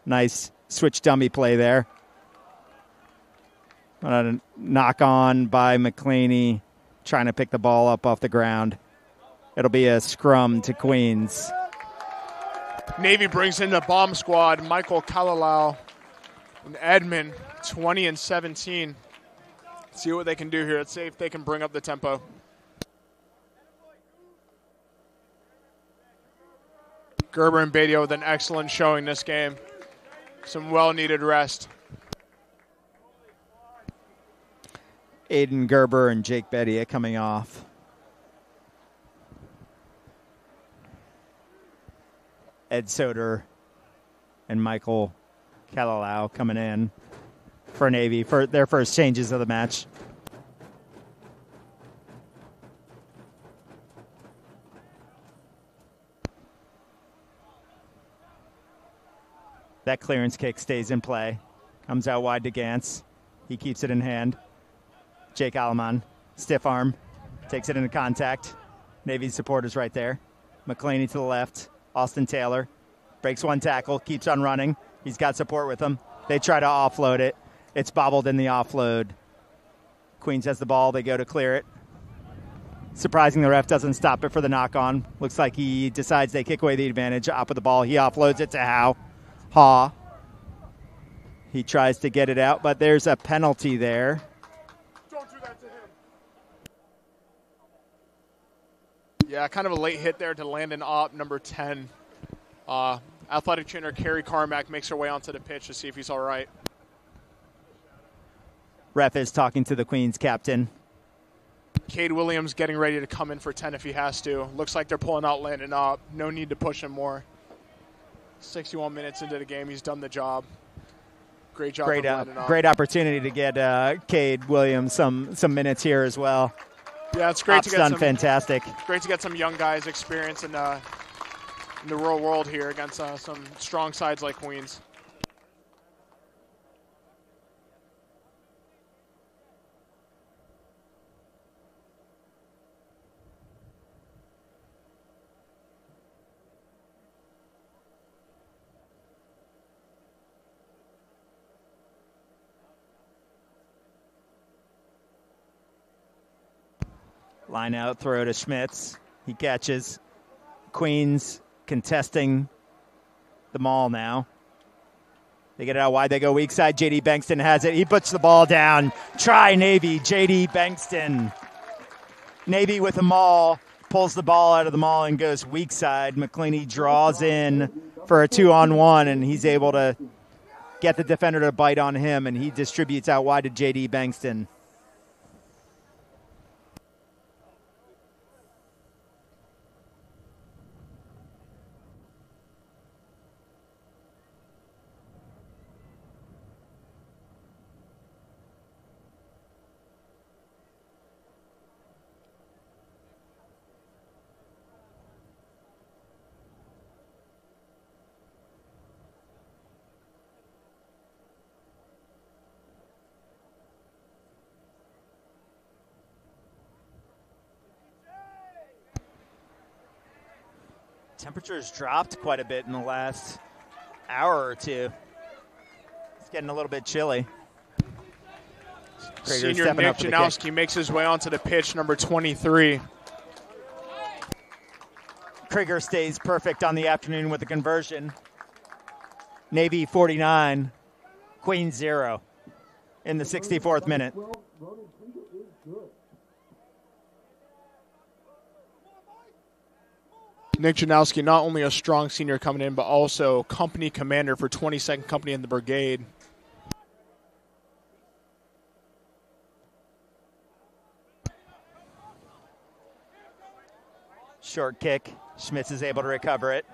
Nice switch dummy play there. Uh, a knock on by McClaney, trying to pick the ball up off the ground. It'll be a scrum to Queens. Navy brings in the bomb squad. Michael Kalalau and Edmond, 20 and 17. See what they can do here. Let's see if they can bring up the tempo. Gerber and Badio with an excellent showing this game. Some well needed rest. Aiden Gerber and Jake Bedia coming off. Ed Soder and Michael Kalalau coming in for Navy for their first changes of the match. That clearance kick stays in play. Comes out wide to Gantz. He keeps it in hand. Jake Alaman, stiff arm, takes it into contact. Navy's supporters right there. McClaney to the left. Austin Taylor breaks one tackle, keeps on running. He's got support with him. They try to offload it. It's bobbled in the offload. Queens has the ball. They go to clear it. Surprising the ref doesn't stop it for the knock on. Looks like he decides they kick away the advantage. Up with the ball. He offloads it to Howe. Haw. He tries to get it out, but there's a penalty there. Don't do that to him. Yeah, kind of a late hit there to Landon Op, number 10. Uh, athletic trainer Carrie Carmack makes her way onto the pitch to see if he's all right. Ref is talking to the Queens captain. Cade Williams getting ready to come in for 10 if he has to. Looks like they're pulling out Landon Op. No need to push him more. 61 minutes into the game, he's done the job. Great job Great, uh, Landon Op. great opportunity to get uh, Cade Williams some some minutes here as well. Yeah, it's great to get done some, fantastic. great to get some young guys experience in, uh, in the real world here against uh, some strong sides like Queens. Line out, throw to Schmitz. He catches. Queens contesting the maul now. They get it out wide. They go weak side. JD Bankston has it. He puts the ball down. Try Navy. JD Bankston. Navy with the maul. Pulls the ball out of the maul and goes weak side. McClaney draws in for a two on one, and he's able to get the defender to bite on him, and he distributes out wide to JD Bankston. Temperatures dropped quite a bit in the last hour or two. It's getting a little bit chilly. Krieger Senior Nick up for the kick. Janowski makes his way onto the pitch, number 23. Krieger stays perfect on the afternoon with the conversion. Navy 49, Queen 0 in the 64th minute. Well, Ronan Krieger is good. Nick Janowski, not only a strong senior coming in, but also company commander for 22nd Company in the Brigade. Short kick. Schmitz is able to recover it.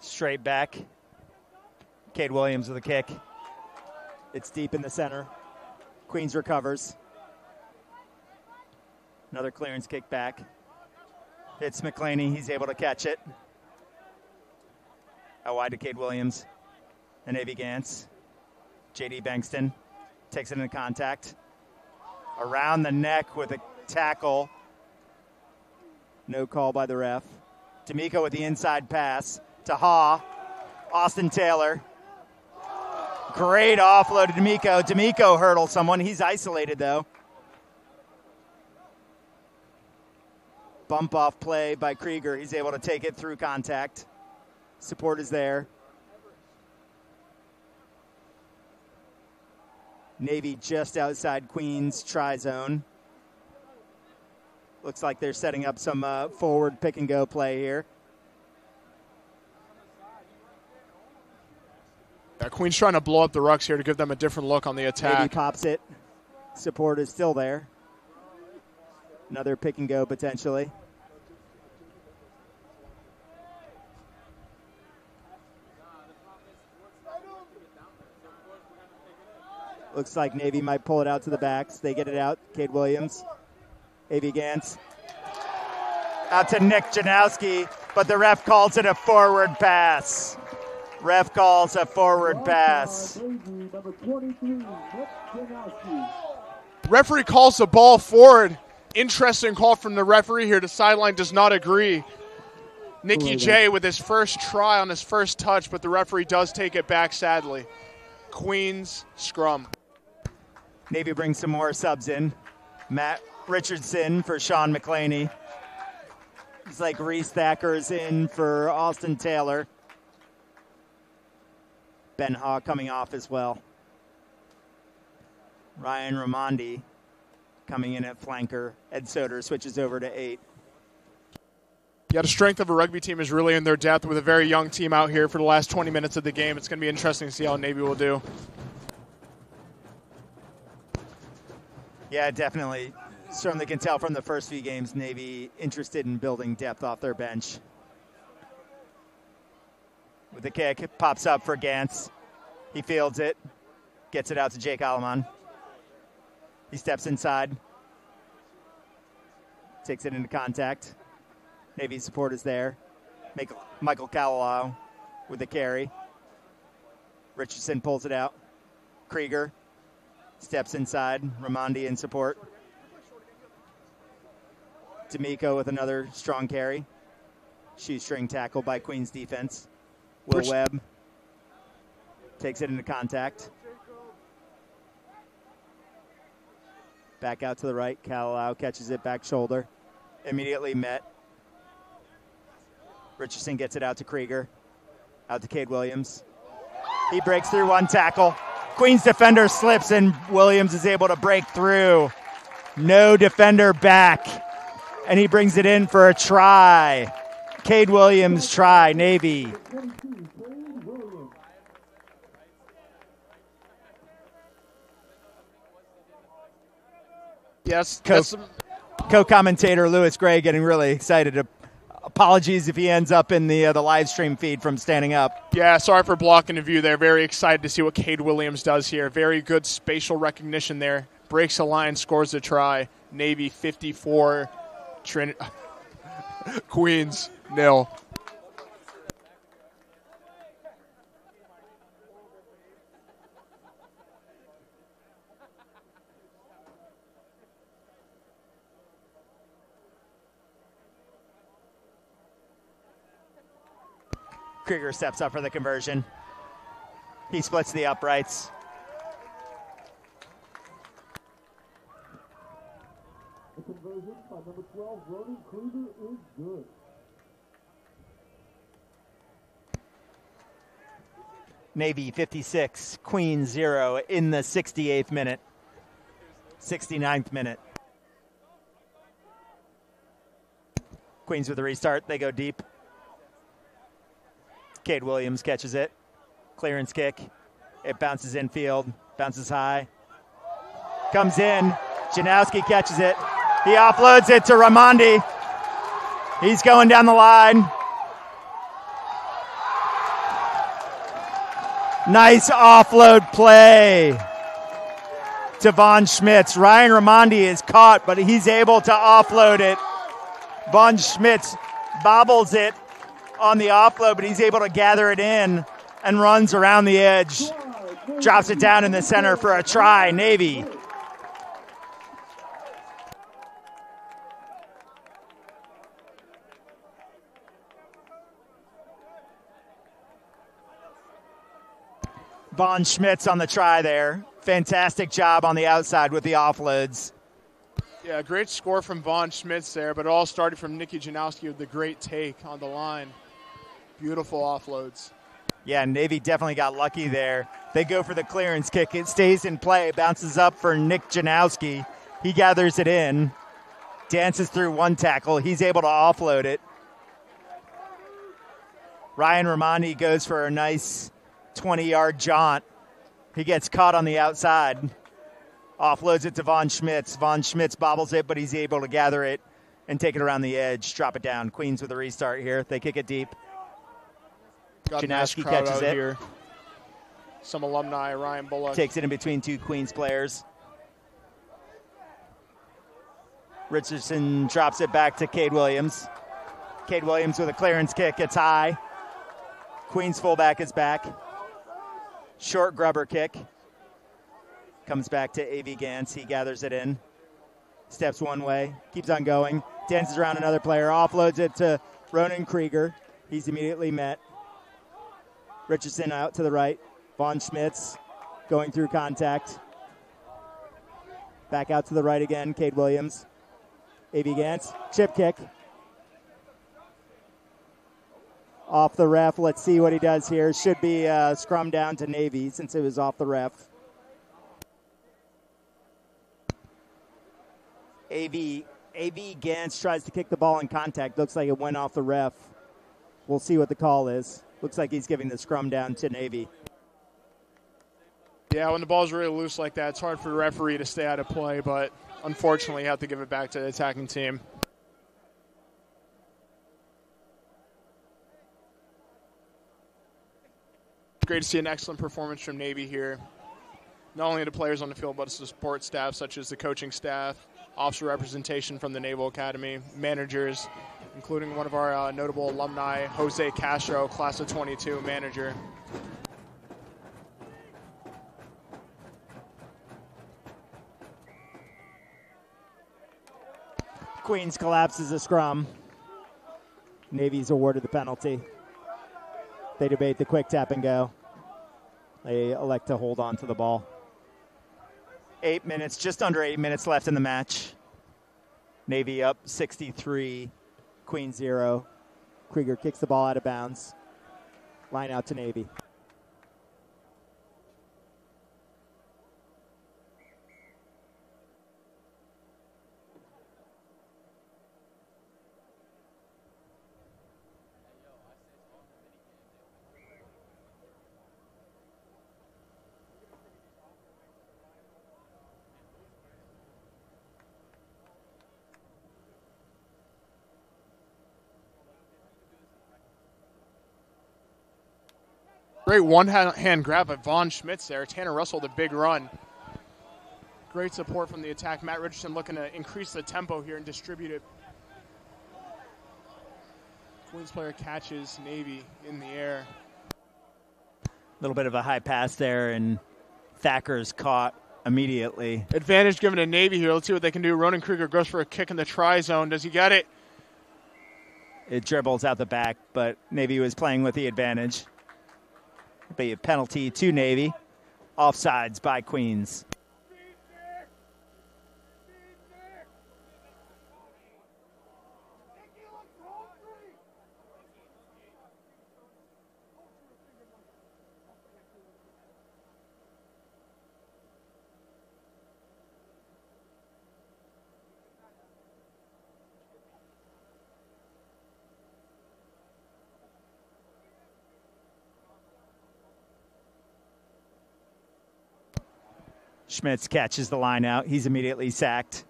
Straight back. Cade Williams with a kick. It's deep in the center. Queens recovers. Another clearance kick back. It's McClaney. He's able to catch it. Out wide to Cade Williams. And Navy Gantz. JD Bankston takes it into contact. Around the neck with a tackle. No call by the ref. D'Amico with the inside pass to Ha. Austin Taylor. Great offload to D'Amico. D'Amico hurdles someone. He's isolated though. Bump off play by Krieger. He's able to take it through contact. Support is there. Navy just outside Queens try zone. Looks like they're setting up some uh, forward pick and go play here. Yeah, Queen's trying to blow up the rucks here to give them a different look on the attack. Navy pops it. Support is still there. Another pick and go potentially. Looks like Navy might pull it out to the backs. They get it out. Cade Williams, A.V. Gantz. Out to Nick Janowski, but the ref calls it a forward pass. Ref calls a forward pass. Referee calls the ball forward. Interesting call from the referee here. The sideline does not agree. Nikki J with his first try on his first touch, but the referee does take it back sadly. Queens scrum. Navy brings some more subs in. Matt Richardson for Sean McClaney. It's like Reese Thacker's in for Austin Taylor. Ben Haw coming off as well. Ryan Ramondi coming in at flanker. Ed Soder switches over to eight. Yeah, the strength of a rugby team is really in their depth with a very young team out here for the last 20 minutes of the game. It's going to be interesting to see how Navy will do. Yeah, definitely. Certainly can tell from the first few games, Navy interested in building depth off their bench. With the kick, it pops up for Gantz. He fields it, gets it out to Jake Alaman. He steps inside, takes it into contact. Navy support is there. Michael Kalalau with the carry. Richardson pulls it out. Krieger steps inside. Ramondi in support. D'Amico with another strong carry. Shoestring tackle by Queen's defense. Will Webb takes it into contact. Back out to the right. Kalalau catches it back shoulder. Immediately met. Richardson gets it out to Krieger. Out to Cade Williams. He breaks through one tackle. Queen's defender slips and Williams is able to break through. No defender back. And he brings it in for a try. Cade Williams try, Navy. 22, Cade Williams. Yes, Co- Co-commentator Lewis Gray getting really excited. Apologies if he ends up in the uh, the live stream feed from standing up. Yeah, sorry for blocking the view there. Very excited to see what Cade Williams does here. Very good spatial recognition there. Breaks a line, scores a try. Navy 54, Trin- Queens nil. Krieger steps up for the conversion. He splits the uprights. The conversion by number 12, Ronan Krieger is good. Navy 56, Queen 0 in the 68th minute. 69th minute. Queens with a restart. They go deep. Cade Williams catches it. Clearance kick. It bounces infield, bounces high. Comes in. Janowski catches it. He offloads it to Ramondi. He's going down the line. Nice offload play to Von Schmitz. Ryan Ramondi is caught, but he's able to offload it. Von Schmitz bobbles it on the offload, but he's able to gather it in and runs around the edge. Drops it down in the center for a try. Navy. Von Schmitz on the try there. Fantastic job on the outside with the offloads. Yeah, great score from Von Schmitz there, but it all started from Nikki Janowski with the great take on the line. Beautiful offloads. Yeah, Navy definitely got lucky there. They go for the clearance kick. It stays in play, bounces up for Nick Janowski. He gathers it in, dances through one tackle. He's able to offload it. Ryan Ramondi goes for a nice 20 yard jaunt. He gets caught on the outside, offloads it to Von Schmitz. Von Schmitz bobbles it, but he's able to gather it and take it around the edge, drop it down. Queens with a restart here. They kick it deep. Got nice catches it. here. some alumni. Ryan Bullock. Takes it in between two Queens players. Richardson drops it back to Cade Williams. Cade Williams with a clearance kick. It's high. Queens fullback is back. Short grubber kick. Comes back to A.V. Gantz. He gathers it in. Steps one way. Keeps on going. Dances around another player. Offloads it to Ronan Krieger. He's immediately met. Richardson out to the right. Von Schmitz going through contact. Back out to the right again. Cade Williams. A.V. Gantz. Chip kick. Off the ref. Let's see what he does here. Should be uh, scrum down to Navy since it was off the ref. AV AV Gantz tries to kick the ball in contact. Looks like it went off the ref. We'll see what the call is. Looks like he's giving the scrum down to Navy. Yeah, when the ball's really loose like that, it's hard for the referee to stay out of play, but unfortunately, you have to give it back to the attacking team. Great to see an excellent performance from Navy here. Not only the players on the field, but the support staff, such as the coaching staff, officer representation from the Naval Academy, managers, including one of our uh, notable alumni, Jose Castro, class of 22 manager. Queens collapses a scrum. Navy's awarded the penalty. They debate the quick tap and go. They elect to hold on to the ball. Eight minutes, just under eight minutes left in the match. Navy up 63, Queen zero. Krieger kicks the ball out of bounds. Line out to Navy. Great one hand grab by Von Schmitz there. Tanner Russell, the big run. Great support from the attack. Matt Richardson looking to increase the tempo here and distribute it. Queens player catches Navy in the air. A little bit of a high pass there, and Thacker's caught immediately. Advantage given to Navy here. Let's see what they can do. Ronan Krieger goes for a kick in the try zone. Does he get it? It dribbles out the back, but Navy was playing with the advantage. Be a penalty to Navy. Offsides by Queens. Schmitz catches the line out. He's immediately sacked.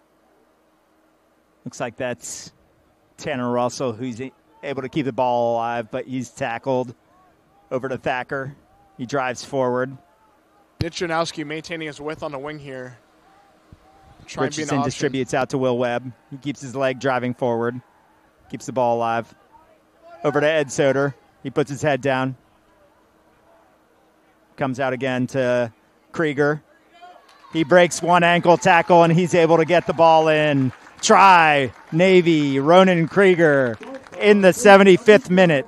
Looks like that's Tanner Russell, who's able to keep the ball alive, but he's tackled over to Thacker. He drives forward. Nick Janowski maintaining his width on the wing here. Trying to be an Richardson distributes out to Will Webb. He keeps his leg driving forward, keeps the ball alive. Over to Ed Soder. He puts his head down. Comes out again to Krieger. He breaks one ankle tackle and he's able to get the ball in. Try Navy Ronan Krieger in the 75th minute.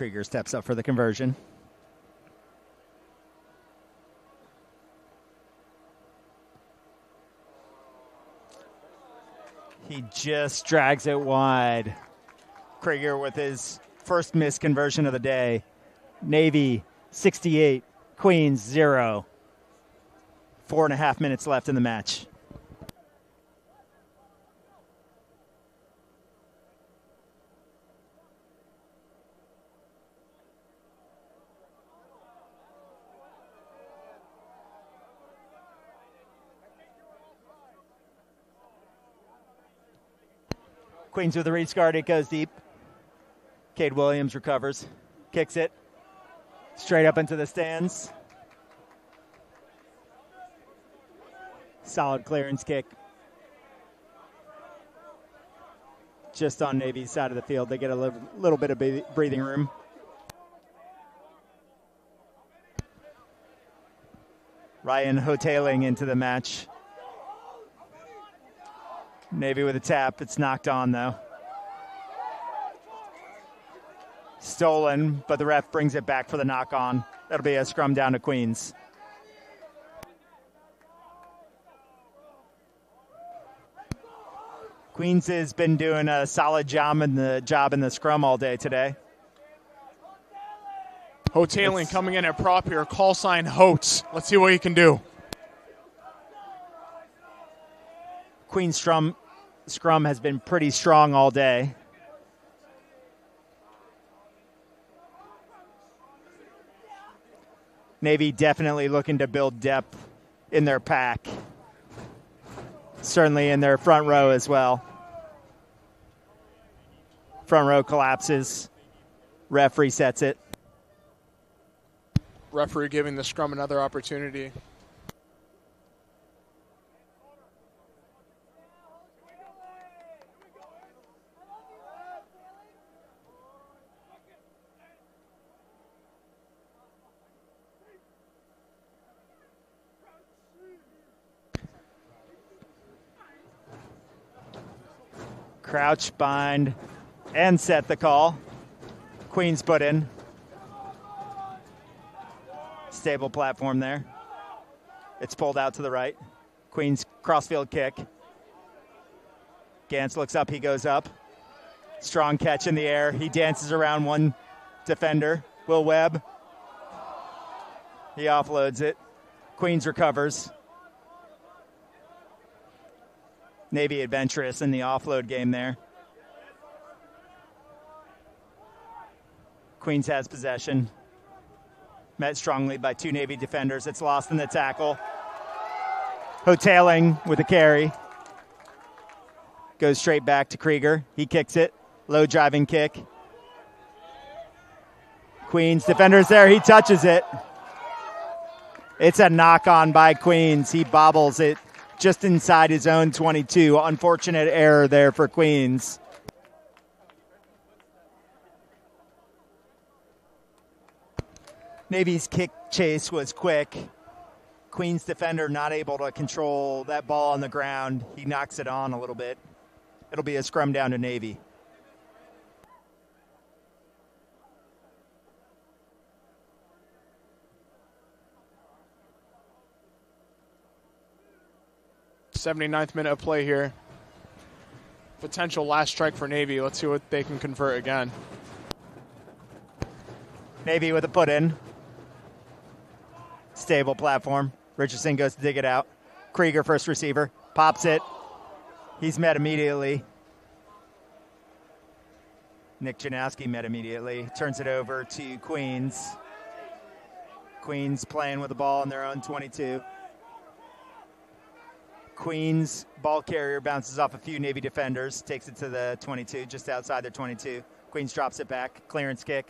Krieger steps up for the conversion. He just drags it wide. Krieger with his first missed conversion of the day. Navy 68, Queens 0. Four and a half minutes left in the match. Queens with the reach guard. It goes deep. Cade Williams recovers, kicks it straight up into the stands. Solid clearance kick. Just on Navy's side of the field. They get a little, little bit of breathing room. Ryan Hoteling into the match. Navy with a tap. It's knocked on, though. Stolen, but the ref brings it back for the knock on. That'll be a scrum down to Queens. Queens has been doing a solid job in the job in the scrum all day today. Hoteling coming in at prop here. Call sign Hotes. Let's see what he can do. Queen Scrum scrum has been pretty strong all day. Navy definitely looking to build depth in their pack. Certainly in their front row as well. Front row collapses. Ref resets it. Referee giving the scrum another opportunity. Crouch, bind, and set the call. Queens put in. Stable platform there. It's pulled out to the right. Queens crossfield kick. Gantz looks up, he goes up. Strong catch in the air. He dances around one defender. Will Webb. He offloads it. Queens recovers. Navy adventurous in the offload game there. Queens has possession. Met strongly by two Navy defenders. It's lost in the tackle. Hoteling with a carry. Goes straight back to Krieger. He kicks it. Low driving kick. Queens defenders there. He touches it. It's a knock on by Queens. He bobbles it just inside his own 22. Unfortunate error there for Queens. Navy's kick chase was quick. Queens defender not able to control that ball on the ground. He knocks it on a little bit. It'll be a scrum down to Navy. Seventy-ninth minute of play here. Potential last strike for Navy. Let's see what they can convert again. Navy with a put in. Stable platform. Richardson goes to dig it out. Krieger, first receiver, pops it. He's met immediately. Nick Janowski met immediately. Turns it over to Queens. Queens playing with the ball in their own 22. Queens ball carrier bounces off a few Navy defenders, takes it to the 22, just outside their 22. Queens drops it back. Clearance kick.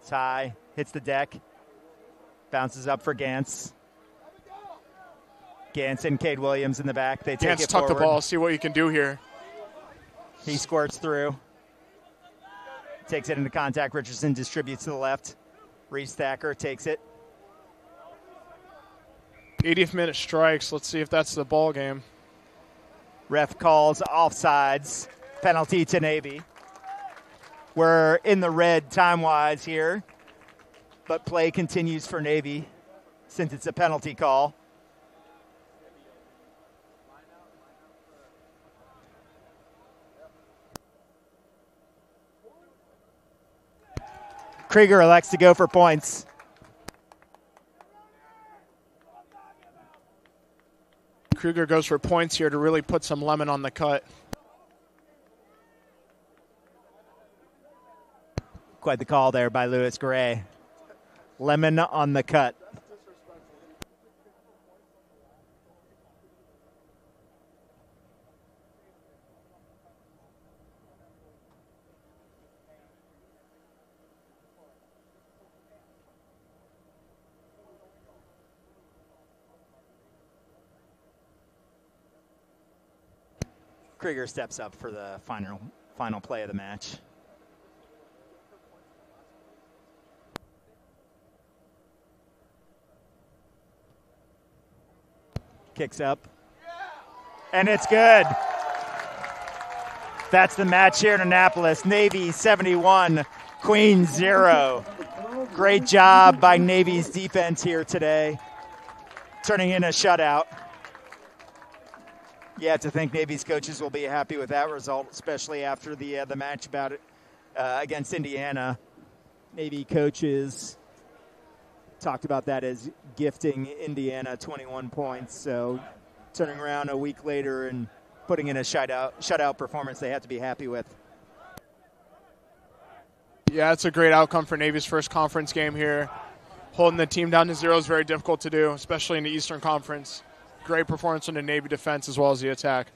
It's high, hits the deck, bounces up for Gantz. Gantz and Cade Williams in the back. They take Gantz tuck forward. the ball. See what you can do here. He squirts through. Takes it into contact. Richardson distributes to the left. Reese Thacker takes it. 80th minute strikes. Let's see if that's the ball game. Ref calls offsides penalty to Navy. We're in the red time wise here, but play continues for Navy since it's a penalty call. Krieger elects to go for points. Krieger goes for points here to really put some lemon on the cut. Quite the call there by Lewis Gray. Lemon on the cut. Krieger steps up for the final final play of the match. Kicks up. And it's good. That's the match here in Annapolis. Navy 71, Queen 0. Great job by Navy's defense here today, turning in a shutout. Have to think Navy's coaches will be happy with that result, especially after the uh, the match about it uh, against Indiana. Navy coaches talked about that as gifting Indiana 21 points. So turning around a week later and putting in a shutout shutout performance, they have to be happy with. Yeah, it's a great outcome for Navy's first conference game here. Holding the team down to zero is very difficult to do, especially in the Eastern Conference. Great performance on the Navy defense as well as the attack.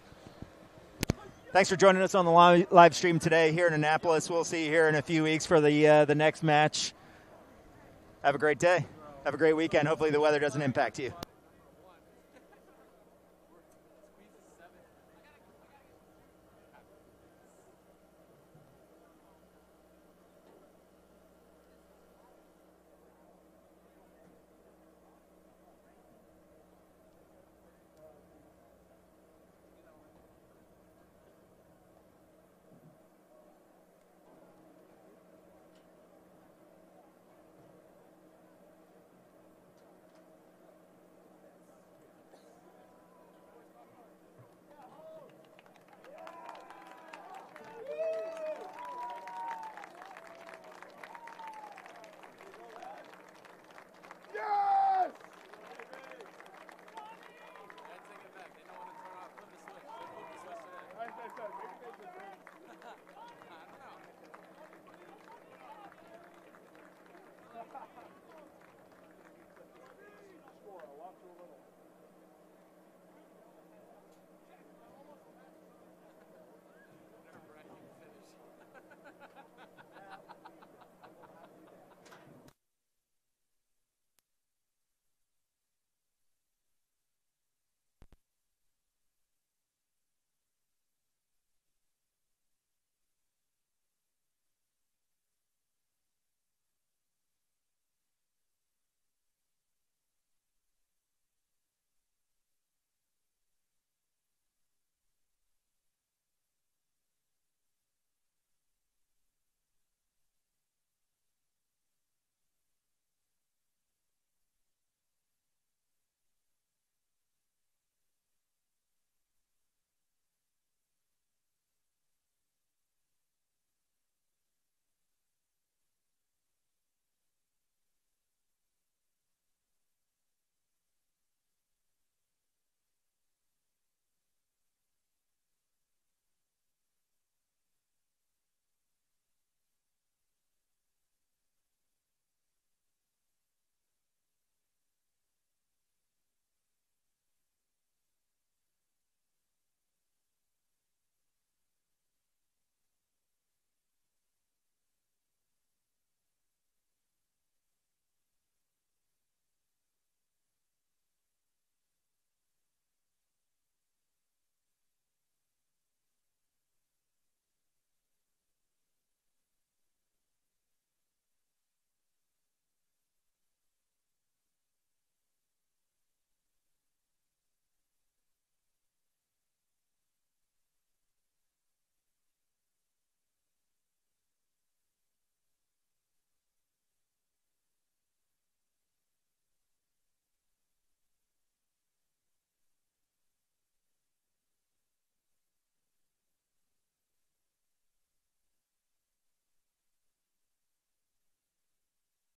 Thanks for joining us on the live, stream today here in Annapolis. We'll see you here in a few weeks for the uh, the next match. Have a great day. Have a great weekend. Hopefully the weather doesn't impact you.